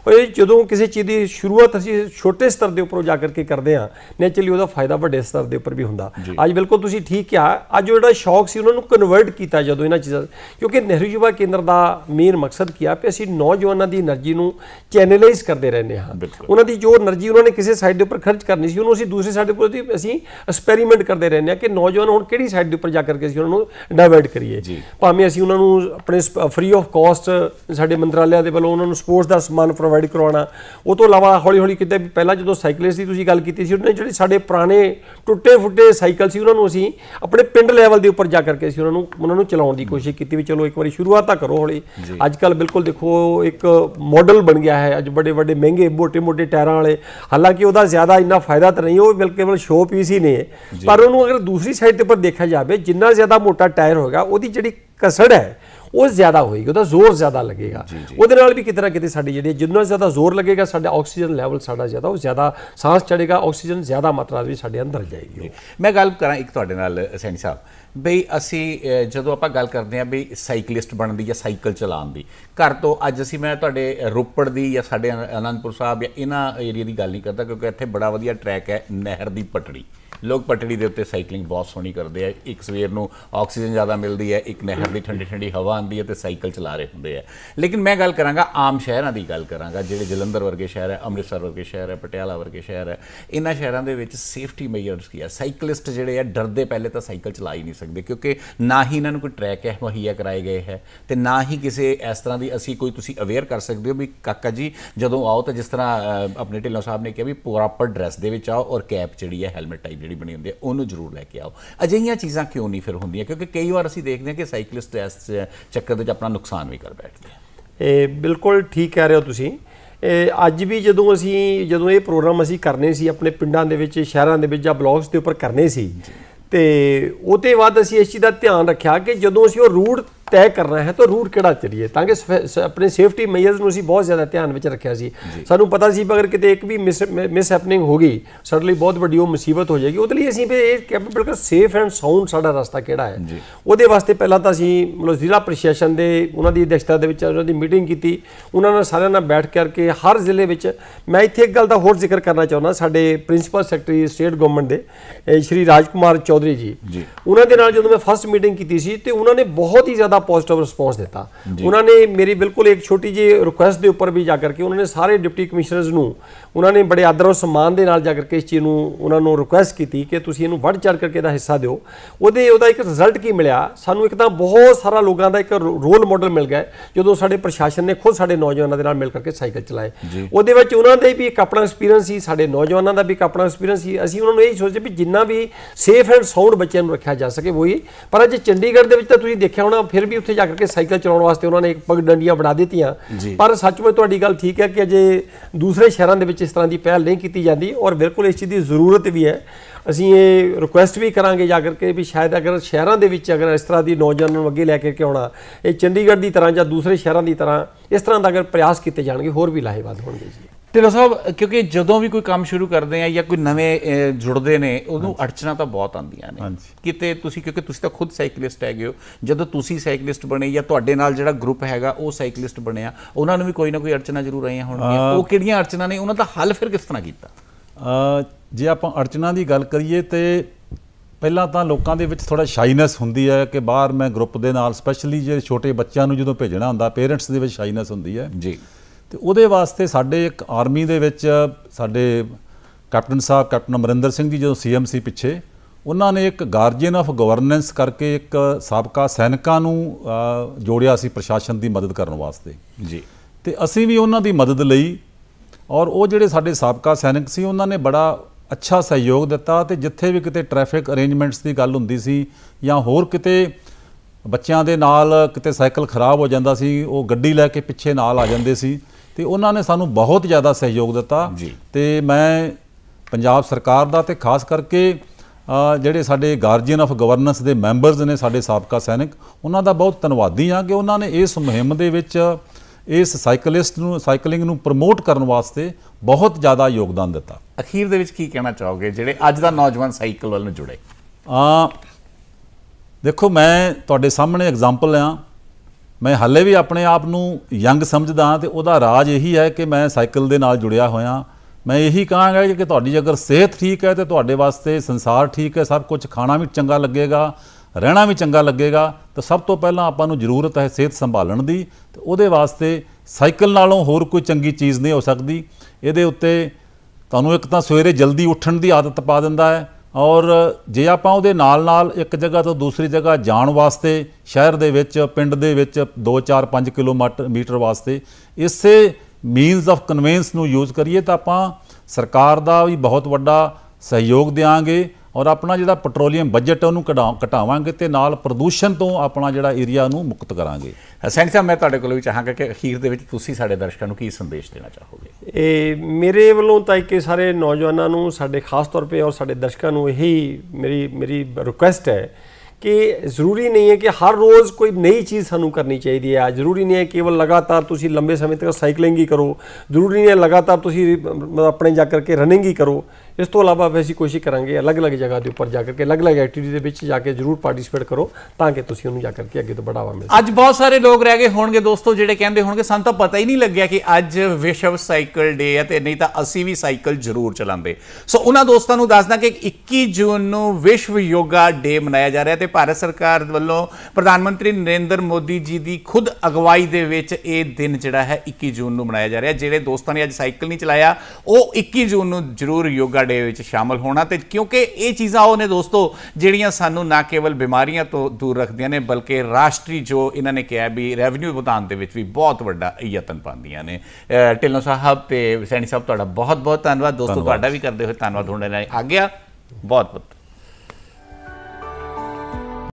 C: ਔਰ ਜਦੋਂ ਕਿਸੇ ਚੀਜ਼ ਦੀ ਸ਼ੁਰੂਆਤ ਅਸੀਂ ਛੋਟੇ ਸਤਰ ਦੇ ਉੱਪਰ ਜਾ ਕਰਕੇ ਕਰਦੇ ਹਾਂ ਨੇਚਰਲੀ ਉਹਦਾ ਫਾਇਦਾ ਵੱਡੇ ਸਤਰ ਦੇ ਉੱਪਰ ਵੀ ਹੁੰਦਾ। ਅੱਜ ਬਿਲਕੁਲ ਤੁਸੀਂ ਠੀਕ ਕਿਹਾ ਅੱਜ ਉਹ ਜਿਹੜਾ ਸ਼ੌਕ ਸੀ ਉਹਨਾਂ ਨੂੰ ਕਨਵਰਟ ਕੀਤਾ ਜਦੋਂ ਇਹਨਾਂ ਚੀਜ਼ਾਂ ਕਿਉਂਕਿ ਨਹਿਰੂ ਯੁਵਾ ਕੇਂਦਰ ਦਾ ਮੇਨ ਮਕਸਦ ਕੀ ਆ ਕਿ ਅਸੀਂ ਨੌਜਵਾਨਾਂ ਦੀ એનર્ਜੀ ਨੂੰ ਚੈਨਲਾਈਜ਼ ਕਰਦੇ ਰਹਿੰਦੇ ਹਾਂ। ਉਹਨਾਂ ਦੀ ਜੋ ਜੋ એનર્ਜੀ ਉਹਨਾਂ ਨੇ ਕਿਸੇ ਸਾਈਡ ਦੇ ਉੱਪਰ ਖਰਚ ਕਰਨੀ ਸੀ ਉਹਨੂੰ ਅਸੀਂ ਦੂਸਰੇ ਸਾਈਡ ਦੇ ਉੱਪਰ ਅਸੀਂ ਐਕਸਪੈਰੀਮੈਂਟ ਕਰਦੇ ਰਹਿੰਦੇ ਆ ਕਿ ਨੌਜਵਾਨ ਹੁਣ ਕਿਹੜੀ ਸਾਈਡ ਦੇ ਉੱਪਰ ਜਾ ਕਰਕੇ ਅਸੀਂ ਉਹਨਾਂ ਨੂੰ ਡਾਇਵਰਟ ਕਰੀਏ। ਭਾਵੇਂ ਅਸੀਂ ਉਹਨਾਂ ਨੂੰ ਆਪਣੇ ਫ੍ਰੀ ਆਫ ਕਾਸਟ ਸਾਡੇ ਮੰਤਰਾਲਿਆਂ ਦੇ ਵੱਲੋਂ ਉਹਨਾਂ ਨੂੰ ਸਪੋਰਟਸ ਦਾ ਸਮਾਨ ਪ੍ਰੋਵਾਈਡ ਕਰਵਾਉਣਾ। ਉਹ ਤੋਂ ਇਲਾਵਾ ਹੌਲੀ ਹੌਲੀ ਕਿਤੇ ਵੀ ਪਹਿਲਾਂ ਜਦੋਂ ਸਾਈਕਲਿਸਟ ਦੀ ਤੁਸੀਂ ਗੱਲ ਕੀਤੀ ਸੀ ਉਹਨੇ ਜਿਹੜੇ ਸਾਡੇ ਪੁਰਾਣੇ ਟੁੱਟੇ ਫੁੱਟੇ ਸਾਈਕਲ ਸੀ ਉਹਨਾਂ ਨੂੰ ਅਸੀਂ ਆਪਣੇ ਪਿੰਡ ਲੈਵਲ ਦੇ ਉੱਪਰ ਜਾ ਕਰਕੇ ਅਸੀਂ ਉਹਨਾਂ ਨੂੰ ਉਹਨਾਂ ਨੂੰ ਚਲਾਉਣ ਦੀ ਕੋਸ਼ਿਸ਼ ਕੀਤੀ ਵੀ ਚਲੋ ਇੱਕ ਵਾਰੀ ਸ਼ੁਰੂਆਤ ਤਾਂ ਕਰੋ ਹੌਲੀ। ਅੱਜ ਕੱਲ ਬਿਲਕੁਲ ਦੇਖੋ ਇੱਕ ਮਾਡਲ ਬਣ ਗਿਆ ਹੈ। ਅੱਜ ਬੜੇ ਵੱਡੇ ਮਹਿੰਗੇ ਮੋٹے ਮੋਟੇ ਟਾਇਰਾਂ ਵਾਲੇ। ਹਾਲਾਂਕਿ ਉਹਦਾ ਜ਼ਿਆਦਾ ਇੰਨਾ ਫਾਇਦਾ ਤਾਂ ਨਹੀਂ ਉਹ ਬਿਲਕੁਲ ਸ਼ੋਅ ਪੀਸ ਹੀ ਨੇ। ਪਰ ਉਹਨੂੰ ਅਗਰ ਦੂਸਰੀ ਸਾਈਡ ਦੇ ਉੱਪਰ ਦੇਖਿਆ ਜਾਵੇ ਜਿੰਨਾ ਜ਼ਿਆਦਾ ਮੋਟਾ ਟਾਇਰ ਹੋਏਗਾ ਉਹਦੀ ਜਿਹੜੀ ਕਸੜ ਹੈ ਉਹ ਜ਼ਿਆਦਾ ਹੋਏਗੀ ਉਹਦਾ ਜ਼ੋਰ ਜ਼ਿਆਦਾ ਲੱਗੇਗਾ। ਉਹਦੇ ਨਾਲ ਵੀ ਕਿਤੇ ਨਾ ਕਿਤੇ ਸਾਡੀ ਜਿਹੜੀ ਜਿੰਨਾ ਜ਼ਿਆਦਾ ਜ਼ੋਰ ਲੱਗੇਗਾ ਸਾਡਾ ਆਕਸੀਜਨ ਲੈਵਲ ਸਾਡਾ ਜ਼ਿਆਦਾ ਉਹ ਜ਼ਿਆਦਾ ਸਾਹ ਚੜੇਗਾ ਆਕਸੀਜਨ ਜ਼ਿਆਦਾ ਮਾਤਰਾ ਵਿੱਚ ਸਾਡੇ ਅੰਦਰ ਜਾਏਗੀ
A: ਮੈਂ ਗੱਲ ਕਰਾਂ ਇੱਕ ਤੁਹਾਡੇ ਨਾਲ ਸੈਣੀ ਸਾਹਿਬ। ਬਈ ਅਸੀਂ ਜਦੋਂ ਆਪਾਂ ਗੱਲ ਕਰਦੇ ਹਾਂ ਬਈ ਸਾਈਕਲਿਸਟ ਬਣਨ ਦੀ ਜਾਂ ਸਾਈਕਲ ਚਲਾਉਣ ਦੀ, ਘਰ ਤੋਂ ਅੱਜ ਅਸੀਂ ਮੈਂ ਤੁਹਾਡੇ ਰੋਪੜ ਦੀ ਜਾਂ ਸਾਡੇ ਅਨੰਦਪੁਰ ਸਾਹਿਬ ਜਾਂ ਇਹਨਾਂ ਏਰੀਆ ਦੀ ਗੱਲ ਨਹੀਂ ਕਰਦਾ ਕਿਉਂਕਿ ਇੱਥੇ ਬੜਾ ਵਧੀਆ ਟਰੈਕ ਹੈ ਨਹਿਰ ਦੀ ਪਟੜੀ। ਲੋਕ ਪਟੜੀ ਦੇ ਉੱਤੇ ਸਾਈਕਲਿੰਗ ਬਹੁਤ ਸੋਹਣੀ ਕਰਦੇ ਆ। ਇੱਕ ਸਵੇਰ ਨੂੰ ਆਕਸੀਜਨ ਜ਼ਿਆਦਾ ਮਿਲਦੀ ਹੈ, ਇੱਕ ਨਹਿਰ ਦੀ ਠੰਡੀ ਠੰਡੀ ਹਵਾ ਆਉਂਦੀ ਹੈ ਤੇ ਸਾਈਕਲ ਚਲਾ ਰਹੇ ਹੁੰਦੇ ਆ। ਲੇਕਿਨ ਮੈਂ ਗੱਲ ਕਰਾਂਗਾ ਆਮ ਸ਼ਹਿਰਾਂ ਦੀ ਗੱਲ ਕਰਾਂਗਾ, ਜਿਹੜੇ ਜਲੰਧਰ ਵਰਗੇ ਸ਼ਹਿਰ ਹੈ, ਅੰਮ੍ਰਿਤਸਰ ਵਰਗੇ ਸ਼ਹਿਰ ਹੈ, ਪਟਿਆਲਾ ਵਰਗੇ ਸ਼ਹਿਰ ਹੈ, ਇਹਨਾਂ ਸ਼ਹਿਰਾਂ ਦੇ ਵਿੱਚ ਸੇਫਟੀ ਮੈਜਰਸ ਕੀ ਹੈ ਸਾਈਕਲਿਸਟ ਜਿਹੜੇ ਆ, ਡਰਦੇ ਪਹਿਲੇ ਤਾਂ ਸਾਈਕਲ ਚਲਾ ਹੀ ਨਹੀਂ ਸਕਦੇ, ਕਿਉਂਕਿ ਨਾ ਹੀ ਇਹਨਾਂ ਨੂੰ ਕੋਈ ਟਰੈਕ ਹੈ, ਮੁਹੱਈਆ ਕਰਾਏ ਗਏ ਹੈ ਤੇ ਨਾ ਹੀ ਕਿਸੇ ਇਸ ਤਰ੍ਹਾਂ ਦੀ ਅਸੀਂ ਕੋਈ ਤੁਸੀਂ ਅਵੇਅਰ ਕਰ ਸਕਦੇ ਹੋ ਵੀ ਕਾਕਾ ਜੀ, ਜਦੋਂ ਆਓ ਤਾਂ ਜਿਸ ਤਰ੍ਹਾਂ ਆਪਣੇ ਢਿੱਲੋਂ ਸਾਹਿਬ ਨੇ ਕਿਹਾ ਵੀ ਪ੍ਰੋਪਰ ਡਰੈਸ ਦੇ ਵਿੱਚ ਆਓ ਔਰ ਕੈਪ ਜਿਹੜੀ ਹੈ ਹੈਲਮਟ ਟਾਈਪ ਜਿਹੜੀ ਬਣੀ ਹੁੰਦੀ ਹੈ ਉਹਨੂੰ ਜ਼ਰੂਰ ਲੈ ਕੇ ਆਓ। ਅਜਿਹੀਆਂ ਚੀਜ਼ਾਂ ਕਿਉਂ ਨਹੀਂ ਫਿਰ ਹੁੰਦੀਆਂ? ਕਿਉਂਕਿ ਕਈ ਵਾਰ ਅਸੀਂ ਦੇਖਦੇ ਹਾਂ ਕਿ ਸਾਈਕਲਿਸਟ ਇਸ ਚੱਕਰ ਦੇ ਵਿੱਚ ਆਪਣਾ ਨੁਕਸਾਨ ਵੀ ਕਰ ਬੈਠਦੇ ਆ।
C: ਇਹ ਬਿਲਕੁਲ ਠੀਕ ਕਹਿ ਰਹੇ ਹੋ ਤੁਸੀਂ। ਇਹ ਅੱਜ ਵੀ ਜਦੋਂ ਅਸੀਂ ਜਦੋਂ ਇਹ ਪ੍ਰੋਗਰਾਮ ਅਸੀਂ ਕਰਨੇ ਸੀ ਆਪਣੇ ਪਿੰਡਾਂ ਦੇ ਵਿੱਚ ਸ਼ਹਿਰਾਂ ਦੇ ਵਿੱਚ ਜਾਂ ਬਲਾਕਸ ਦੇ ਉੱਪਰ ਕਰਨੇ ਸੀ ਤੇ ਉਹਦੇ ਬਾਅਦ ਅਸੀਂ ਇਸ ਚੀਜ਼ ਦਾ ਧਿਆਨ ਰੱਖਿਆ ਕਿ ਜਦੋਂ ਅਸੀਂ ਉਹ ਰੂਟ ਤੈਅ ਕਰਨਾ ਹੈ ਤਾਂ ਰੂਟ ਕਿਹੜਾ ਚਲੀਏ? ਤਾਂ ਕਿ ਆਪਣੇ ਸੇਫਟੀ ਮੇਜਰਸ ਨੂੰ ਅਸੀਂ ਬਹੁਤ ਜ਼ਿਆਦਾ ਧਿਆਨ ਵਿੱਚ ਰੱਖਿਆ ਸੀ। ਸਾਨੂੰ ਪਤਾ ਸੀ ਅਗਰ ਕਿਤੇ ਇੱਕ ਵੀ ਮਿਸ ਹੈਪਨਿੰਗ ਹੋ ਗਈ ਸਾਡੇ ਲਈ ਬਹੁਤ ਵੱਡੀ ਉਹ ਮੁਸੀਬਤ ਹੋ ਜਾਏਗੀ। ਉਹਦੇ ਲਈ ਅਸੀਂ ਇਹ ਕਿ ਸੇਫ ਐਂਡ ਸਾਊਂਡ ਸਾਡਾ ਰਸਤਾ ਕਿਹੜਾ ਹੈ? ਉਹਦੇ ਵਾਸਤੇ ਪਹਿਲਾਂ ਤਾਂ ਅਸੀਂ ਮਤਲਬ ਜ਼ਿਲ੍ਹਾ ਪ੍ਰਸ਼ਾਸਨ ਦੇ ਉਹਨਾਂ ਦੀ ਅਧਿਕਸ਼ਤਾ ਦੇ ਵਿੱਚ ਉਹਨਾਂ ਦੀ ਮੀਟਿੰਗ ਕੀਤੀ। ਉਹਨਾਂ ਨਾਲ ਸਾਰਿਆਂ ਨਾਲ ਬੈਠ ਕਰਕੇ ਹਰ ਜ਼ਿਲ੍ਹੇ ਵਿੱਚ ਮੈਂ ਇੱਥੇ ਇੱਕ ਗੱਲ ਦਾ ਹੋਰ ਜ਼ਿਕਰ ਕਰਨਾ ਚਾਹੁੰਦਾ ਸਾਡੇ ਪ੍ਰਿੰਸੀਪਲ ਸੈਕਟਰੀ ਸਟੇਟ ਗਵਰਨਮੈਂਟ ਦੇ ਸ਼੍ਰੀ ਰਾਜਕੁਮਾਰ ਚੌਧਰੀ ਜੀ। ਉਹਨਾਂ ਦੇ ਨਾਲ ਜਦੋਂ ਮੈਂ ਫਸਟ ਮੀਟਿੰਗ ਕੀਤੀ ਸੀ ਤੇ ਉਹਨਾਂ ਨੇ ਬਹੁਤ ਹੀ ਜ਼ਿਆਦਾ ਪੋਜ਼ਿਟਿਵ ਰਿਸਪੌਂਸ ਦਿੱਤਾ। ਉਹਨਾਂ ਨੇ ਮੇਰੀ ਬਿਲਕੁਲ ਇੱਕ ਛੋਟੀ ਜਿਹੀ ਰਿਕੁਐਸਟ ਦੇ ਉੱਪਰ ਵੀ ਜਾ ਕਰਕੇ ਉਹਨਾਂ ਨੇ ਸਾਰੇ ਡਿਪਟੀ ਕਮਿਸ਼ਨਰਸ ਨੂੰ ਉਹਨਾਂ ਨੇ ਬੜੇ ਆਦਰ ਔਰ ਸਨਮਾਨ ਦੇ ਨਾਲ ਜਾ ਕਰਕੇ ਇਸ ਚੀਜ਼ ਨੂੰ ਉਹਨਾਂ ਨੂੰ ਰਿਕੁਐਸਟ ਕੀਤੀ ਕਿ ਤੁਸੀਂ ਇਹਨੂੰ ਵੱਧ ਚੜ ਕਰਕੇ ਦਾ ਹਿੱਸਾ ਦਿਓ। ਉਹਦੇ ਉਹਦਾ ਇੱਕ ਰਿਜ਼ਲਟ ਕੀ ਮਿਲਿਆ? ਸਾਨੂੰ ਇੱਕ ਤਾਂ ਬਹੁਤ ਸਾਰਾ ਲੋਕਾਂ ਦਾ ਇੱਕ ਰੋਲ ਮਾਡਲ ਮਿਲ ਗਿਆ। ਜਦੋਂ ਸਾਡੇ ਪ੍ਰਸ਼ਾਸਨ ਨੇ ਖੁਦ ਸਾਡੇ ਨੌਜਵਾਨਾਂ ਦੇ ਨਾਲ ਮਿਲ ਕਰਕੇ ਸਾਈਕਲ ਚਲਾਏ। ਉਹਦੇ ਵਿੱਚ ਉਹਨਾਂ ਦੇ ਵੀ ਇੱਕ ਆਪਣਾ ਐਕਸਪੀਰੀਅੰਸ ਸੀ ਸਾਡੇ ਨੌਜਵਾਨਾਂ ਦਾ ਵੀ ਇੱਕ ਆਪਣਾ ਐਕਸਪੀਰੀਅੰਸ ਸੀ। ਅਸੀਂ ਉਹਨਾਂ ਨੂੰ ਇਹ ਸੋਚਦੇ ਵੀ ਜਿੰਨਾ ਵੀ ਸੇਫ ਐਂਡ ਸਾਊਂਡ ਬੱਚਿਆਂ ਨੂੰ ਰੱਖਿਆ ਜਾ ਸਕੇ ਉਹੀ ਪਰ ਅੱਜ ਚੰਡੀਗੜ੍ਹ ਦੇ ਵਿੱਚ ਤਾਂ ਤੁਸੀਂ ਦੇਖਿਆ ਹੋਣਾ ਫਿਰ ਵੀ ਉੱਥੇ ਜਾ ਕਰਕੇ ਸਾਈਕਲ ਚਲਾਉਣ ਵਾਸਤੇ ਉਹਨਾਂ ਨੇ ਇੱਕ ਪਗ ਡੰਡੀਆਂ ਬਣਾ ਦਿੱਤੀਆਂ। ਪਰ ਸੱਚਮੁੱਚ ਤੁਹਾਡੀ ਗੱਲ ਠੀਕ ਹੈ ਕਿ ਅਜੇ ਦੂਸਰੇ ਸ਼ਹਿਰਾਂ ਦੇ ਵਿੱਚ ਇਸ ਤਰ੍ਹਾਂ ਦੀ ਪਹਿਲ ਨਹੀਂ ਕੀਤੀ ਜਾਂਦੀ ਔਰ ਬਿਲਕੁਲ ਇਸ ਚੀਜ਼ ਦੀ ਜ਼ਰੂਰਤ ਵੀ ਹੈ। ਅਸੀਂ ਇਹ ਰਿਕੁਐਸਟ ਵੀ ਕਰਾਂਗੇ ਜਾ ਕਰਕੇ ਵੀ ਸ਼ਾਇਦ ਅਗਰ ਸ਼ਹਿਰਾਂ ਦੇ ਵਿੱਚ ਅਗਰ ਇਸ ਤਰ੍ਹਾਂ ਦੀ ਨੌਜਵਾਨਾਂ ਨੂੰ ਅੱਗੇ ਲੈ ਕੇ ਕੇ ਆਉਣਾ, ਇਹ ਚੰਡੀਗੜ੍ਹ ਦੀ ਤਰ੍ਹਾਂ ਜਾਂ ਦੂਸਰੇ ਸ਼ਹਿਰਾਂ ਦੀ ਤਰ੍ਹਾਂ ਇਸ ਤਰ੍ਹਾਂ ਦਾ ਅਗਰ ਪ੍ਰਯਾਸ ਕੀਤੇ ਜਾਣਗੇ, ਹੋਰ ਵੀ ਲਾਹੇਵੰਦ ਹੋਣਗੇ ਜੀ।
A: ਢਿੱਲੋਂ ਸਾਹਿਬ ਕਿਉਂਕਿ ਜਦੋਂ ਵੀ ਕੋਈ ਕੰਮ ਸ਼ੁਰੂ ਕਰਦੇ ਆ ਜਾਂ ਕੋਈ ਨਵੇਂ ਜੁੜਦੇ ਨੇ ਉਹਨੂੰ ਅੜਚਣਾ ਤਾਂ ਬਹੁਤ ਆਉਂਦੀਆਂ ਨੇ। ਕਿਤੇ ਤੁਸੀਂ ਕਿਉਂਕਿ ਤੁਸੀਂ ਤਾਂ ਖੁਦ ਸਾਈਕਲਿਸਟ ਹੈਗੇ ਹੋ ਜਦੋਂ ਤੁਸੀਂ ਸਾਈਕਲਿਸਟ ਬਣੇ ਜਾਂ ਤੁਹਾਡੇ ਨਾਲ ਜਿਹੜਾ ਗਰੁੱਪ ਹੈਗਾ ਉਹ ਸਾਈਕਲਿਸਟ ਬਣਿਆ ਉਹਨਾਂ ਨੂੰ ਵੀ ਕੋਈ ਨਾ ਕੋਈ ਅੜਚਣਾ ਜ਼ਰੂਰ ਆਈਆਂ ਹੋਣਗੀਆਂ। ਉਹ ਕਿਹੜੀਆਂ ਅੜਚਣਾ ਨੇ ਉਹਨਾਂ ਦਾ ਹੱਲ ਫਿਰ ਕਿਸ ਤਰ੍ਹਾਂ ਕੀਤਾ?
D: ਜੇ ਆਪਾਂ ਅੜਚਨਾ ਦੀ ਗੱਲ ਕਰੀਏ ਤੇ ਪਹਿਲਾਂ ਤਾਂ ਲੋਕਾਂ ਦੇ ਵਿੱਚ ਥੋੜਾ ਸ਼ਾਈਨੈਸ ਹੁੰਦੀ ਹੈ ਕਿ ਬਾਹਰ ਮੈਂ ਗਰੁੱਪ ਦੇ ਨਾਲ ਸਪੈਸ਼ਲੀ ਜੇ ਛੋਟੇ ਬੱਚਿਆਂ ਨੂੰ ਜਦੋਂ ਭੇਜਣਾ ਹੁੰਦਾ ਪੇਰੈਂਟਸ ਦੇ ਵਿੱਚ ਸ਼ਾਈਨੈਸ ਹੁੰਦੀ ਹੈ।
A: ਜੀ।
D: ਤੇ ਉਹਦੇ ਵਾਸਤੇ ਸਾਡੇ ਇੱਕ ਆਰਮੀ ਦੇ ਵਿੱਚ ਸਾਡੇ ਕੈਪਟਨ ਸਾਹਿਬ ਕੈਪਟਨ ਅਮਰਿੰਦਰ ਸਿੰਘ ਜੀ ਜਦੋਂ ਸੀਐਮਸੀ ਪਿੱਛੇ ਉਹਨਾਂ ਨੇ ਇੱਕ ਗਾਰਡੀਅਨ ਆਫ ਗਵਰਨੈਂਸ ਕਰਕੇ ਇੱਕ ਸਾਬਕਾ ਸੈਨਿਕਾਂ ਨੂੰ ਜੋੜਿਆ ਸੀ ਪ੍ਰਸ਼ਾਸਨ ਦੀ ਮਦਦ ਕਰਨ ਵਾਸਤੇ।
A: ਜੀ।
D: ਤੇ ਅਸੀਂ ਵੀ ਉਹਨਾਂ ਦੀ ਮਦਦ ਲਈ ਔਰ ਉਹ ਜਿਹੜੇ ਸਾਡੇ ਸਾਬਕਾ ਸੈਨਿਕ ਸੀ ਉਹਨਾਂ ਨੇ ਬੜਾ ਅੱਛਾ ਸਹਿਯੋਗ ਦਿੱਤਾ ਤੇ ਜਿੱਥੇ ਵੀ ਕਿਤੇ ਟ੍ਰੈਫਿਕ ਅਰੇਂਜਮੈਂਟਸ ਦੀ ਗੱਲ ਹੁੰਦੀ ਸੀ ਜਾਂ ਹੋਰ ਕਿਤੇ ਬੱਚਿਆਂ ਦੇ ਨਾਲ ਕਿਤੇ ਸਾਈਕਲ ਖਰਾਬ ਹੋ ਜਾਂਦਾ ਸੀ ਉਹ ਗੱਡੀ ਲੈ ਕੇ ਪਿੱਛੇ ਨਾਲ ਆ ਜਾਂਦੇ ਸੀ ਤੇ ਉਹਨਾਂ ਨੇ ਸਾਨੂੰ ਬਹੁਤ ਜ਼ਿਆਦਾ ਸਹਿਯੋਗ ਦਿੱਤਾ। ਤੇ ਮੈਂ ਪੰਜਾਬ ਸਰਕਾਰ ਦਾ ਤੇ ਖਾਸ ਕਰਕੇ ਜਿਹੜੇ ਸਾਡੇ ਗਾਰਡੀਅਨ ਆਫ ਗਵਰਨੈਂਸ ਦੇ ਮੈਂਬਰਸ ਨੇ ਸਾਡੇ ਸਾਬਕਾ ਸੈਨਿਕ ਉਹਨਾਂ ਦਾ ਬਹੁਤ ਧੰਨਵਾਦੀ ਹਾਂ ਕਿ ਉਹਨਾਂ ਨੇ ਇਸ ਮੁਹਿੰਮ ਦੇ ਵਿੱਚ ਇਸ ਸਾਈਕਲਿਸਟ ਨੂੰ ਸਾਈਕਲਿੰਗ ਨੂੰ ਪ੍ਰਮੋਟ ਕਰਨ ਵਾਸਤੇ ਬਹੁਤ ਜ਼ਿਆਦਾ ਯੋਗਦਾਨ ਦਿੱਤਾ।
A: ਅਖੀਰ ਦੇ ਵਿੱਚ ਕੀ ਕਹਿਣਾ ਚਾਹੋਗੇ ਜਿਹੜੇ ਅੱਜ ਦਾ ਨੌਜਵਾਨ ਸਾਈਕਲ ਵੱਲ ਨੂੰ ਜੁੜੇ?
D: ਆ ਦੇਖੋ ਮੈਂ ਤੁਹਾਡੇ ਸਾਹਮਣੇ ਐਗਜ਼ਾਮਪਲ ਆ ਮੈਂ ਹਾਲੇ ਵੀ ਆਪਣੇ ਆਪ ਨੂੰ ਯੰਗ ਸਮਝਦਾ ਹਾਂ ਤੇ ਉਹਦਾ ਰਾਜ ਇਹੀ ਹੈ ਕਿ ਮੈਂ ਸਾਈਕਲ ਦੇ ਨਾਲ ਜੁੜਿਆ ਹੋਇਆ ਮੈਂ ਇਹੀ ਕਹਾਂਗਾ ਕਿ ਤੁਹਾਡੀ ਅਗਰ ਸਿਹਤ ਠੀਕ ਹੈ ਤੇ ਤੁਹਾਡੇ ਵਾਸਤੇ ਸੰਸਾਰ ਠੀਕ ਹੈ, ਸਭ ਕੁਝ ਖਾਣਾ ਵੀ ਚੰਗਾ ਲੱਗੇਗਾ, ਰਹਿਣਾ ਵੀ ਚੰਗਾ ਲੱਗੇਗਾ, ਤਾਂ ਸਭ ਤੋਂ ਪਹਿਲਾਂ ਆਪਾਂ ਨੂੰ ਜ਼ਰੂਰਤ ਹੈ ਸਿਹਤ ਸੰਭਾਲਣ ਦੀ ਤੇ ਉਹਦੇ ਵਾਸਤੇ ਸਾਈਕਲ ਨਾਲੋਂ ਹੋਰ ਕੋਈ ਚੰਗੀ ਚੀਜ਼ ਨਹੀਂ ਹੋ ਸਕਦੀ। ਇਹਦੇ ਉੱਤੇ ਤੁਹਾਨੂੰ ਇੱਕ ਤਾਂ ਸਵੇਰੇ ਜਲਦੀ ਉੱਠਣ ਦੀ ਆਦਤ ਪਾ ਦਿੰਦਾ ਹੈ ਔਰ ਜੇ ਆਪਾਂ ਉਹਦੇ ਨਾਲ ਨਾਲ ਇੱਕ ਜਗ੍ਹਾ ਤੋਂ ਦੂਸਰੀ ਜਗ੍ਹਾ ਜਾਣ ਵਾਸਤੇ ਸ਼ਹਿਰ ਦੇ ਵਿੱਚ, ਪਿੰਡ ਦੇ ਵਿੱਚ 2 4 5 ਕਿਲੋਮੀਟਰ, ਮੀਟਰ ਵਾਸਤੇ ਇਸੇ ਮੀਨਸ ਆਫ ਕਨਵੈਂਸ ਨੂੰ ਯੂਜ਼ ਕਰੀਏ ਤਾਂ ਆਪਾਂ ਸਰਕਾਰ ਦਾ ਵੀ ਬਹੁਤ ਵੱਡਾ ਸਹਿਯੋਗ ਦੇਵਾਂਗੇ ਔਰ ਆਪਣਾ ਜਿਹੜਾ ਪੈਟਰੋਲੀਅਮ ਬਜਟ ਉਹਨੂੰ ਘਟਾ- ਘਟਾਵਾਂਗੇ ਤੇ ਨਾਲ ਪ੍ਰਦੂਸ਼ਣ ਤੋਂ ਆਪਣਾ ਜਿਹੜਾ ਏਰੀਆ ਨੂੰ ਮੁਕਤ ਕਰਾਂਗੇ।
A: ਹਸੈਨ ਸਾਹਿਬ ਮੈਂ ਤੁਹਾਡੇ ਕੋਲ ਵੀ ਚਾਹਾਂਗਾ ਕਿ ਅਖੀਰ ਦੇ ਵਿੱਚ ਤੁਸੀਂ ਸਾਡੇ ਦਰਸ਼ਕਾਂ ਨੂੰ ਕੀ ਸੰਦੇਸ਼ ਦੇਣਾ ਚਾਹੋਗੇ?
C: ਇਹ ਮੇਰੇ ਵੱਲੋਂ ਤਾਂ ਇੱਕ ਸਾਰੇ ਨੌਜਵਾਨਾਂ ਨੂੰ ਸਾਡੇ ਖਾਸ ਤੌਰ 'ਤੇ ਔਰ ਸਾਡੇ ਦਰਸ਼ਕਾਂ ਨੂੰ ਇਹੀ ਮੇਰੀ ਮੇਰੀ ਰਿਕੁਐਸਟ ਹੈ ਕਿ ਜ਼ਰੂਰੀ ਨਹੀਂ ਹੈ ਕਿ ਹਰ ਰੋਜ਼ ਕੋਈ ਨਈ ਚੀਜ਼ ਸਾਨੂੰ ਕਰਨੀ ਚਾਹੀਦੀ ਹੈ। ਜ਼ਰੂਰੀ ਨਹੀਂ ਹੈ ਕੇਵਲ ਲਗਾਤਾਰ ਤੁਸੀਂ ਲੰਬੇ ਸਮੇਂ ਤੱਕ ਸਾਈਕਲਿੰਗ ਹੀ ਕਰੋ। ਜ਼ਰੂਰੀ ਨਹੀਂ ਹੈ ਲਗਾਤਾਰ ਤੁਸੀਂ ਆਪਣੇ ਜਾ ਕਰਕੇ ਰਨਿੰਗ ਹੀ ਕਰੋ। ਇਸ ਤੋਂ ਇਲਾਵਾ ਫਿਰ ਅਸੀਂ ਕੋਸ਼ਿਸ਼ ਕਰਾਂਗੇ ਅਲੱਗ-ਅਲੱਗ ਜਗ੍ਹਾ ਦੇ ਉੱਪਰ ਜਾ ਕਰਕੇ, ਅਲੱਗ-ਅਲੱਗ ਐਕਟੀਵਿਟੀ ਦੇ ਵਿੱਚ ਜਾ ਕੇ ਜ਼ਰੂਰ ਪਾਰਟਿਸਿਪੇਟ ਕਰੋ, ਤਾਂ ਕਿ ਤੁਸੀਂ ਉਹਨੂੰ ਜਾ ਕਰਕੇ ਅੱਗੇ ਤੋਂ ਬੜਾਵਾ ਮਿਲ
A: ਅੱਜ ਬਹੁਤ ਸਾਰੇ ਲੋਕ ਰਹਿ ਗਏ ਹੋਣਗੇ ਦੋਸਤੋ, ਜਿਹੜੇ ਕਹਿੰਦੇ ਹੋਣਗੇ, ਸਾਨੂੰ ਤਾਂ ਪਤਾ ਹੀ ਨਹੀਂ ਲੱਗਿਆ ਕਿ ਅੱਜ ਵਿਸ਼ਵ ਸਾਈਕਲ ਡੇ ਹੈ ਤੇ ਨਹੀਂ ਤਾਂ ਅਸੀਂ ਵੀ ਸਾਈਕਲ ਜ਼ਰੂਰ ਚਲਾਉਂਦੇ। ਸੋ ਉਹਨਾਂ ਦੋਸਤਾਂ ਨੂੰ ਦੱਸਦਾ ਕਿ 21 ਜੂਨ ਨੂੰ ਵਿਸ਼ਵ ਯੋਗਾ ਡੇ ਮਨਾਇਆ ਜਾ ਰਿਹਾ ਤੇ ਭਾਰਤ ਸਰਕਾਰ ਵੱਲੋਂ ਪ੍ਰਧਾਨ ਮੰਤਰੀ ਨਰਿੰਦਰ ਮੋਦੀ ਜੀ ਦੀ ਖੁਦ ਅਗਵਾਈ ਦੇ ਵਿੱਚ ਇਹ ਦਿਨ ਜਿਹੜਾ ਹੈ 21 ਜੂਨ ਨੂੰ ਮਨਾਇਆ ਜਾ ਰਿਹਾ। ਜਿਹੜੇ ਦੋਸਤਾਂ ਨੇ ਅੱਜ ਸਾਈਕਲ ਨਹੀਂ ਚਲਾਇਆ, ਉਹ 21 ਜੂਨ ਨੂੰ ਜ਼ਰੂਰ ਯੋਗਾ ਡੇ ਵਿੱਚ ਸ਼ਾਮਲ ਹੋਣਾ ਤੇ ਕਿਉਂਕਿ ਇਹ ਚੀਜ਼ਾਂ ਉਹ ਨੇ ਦੋਸਤੋ ਜਿਹੜੀਆਂ ਸਾਨੂੰ ਨਾ ਕੇਵਲ ਬਿਮਾਰੀਆਂ ਤੋਂ ਦੂਰ ਰੱਖਦੀਆਂ ਨੇ ਬਲਕਿ ਰਾਸ਼ਟਰੀ ਜੋ ਇਹਨਾਂ ਨੇ ਕਿਹਾ ਵੀ ਰੈਵਨਿਊ ਵਧਾਉਣ ਦੇ ਵਿੱਚ ਵੀ ਬਹੁਤ ਵੱਡਾ ਯਤਨ ਪਾਉਂਦੀਆਂ ਨੇ। ਢਿੱਲੋਂ ਸਾਹਿਬ ਤੇ ਸੈਣੀ ਸਾਹਿਬ ਤੁਹਾਡਾ ਬਹੁਤ ਬਹੁਤ ਧੰਨਵਾਦ। ਦੋਸਤੋ। ਤੁਹਾਡਾ ਵੀ ਕਰਦੇ ਹੋਏ ਧੰਨਵਾਦ ਹੋਣੇ ਆ ਗਿਆ। ਬਹੁਤ ਬਹੁਤ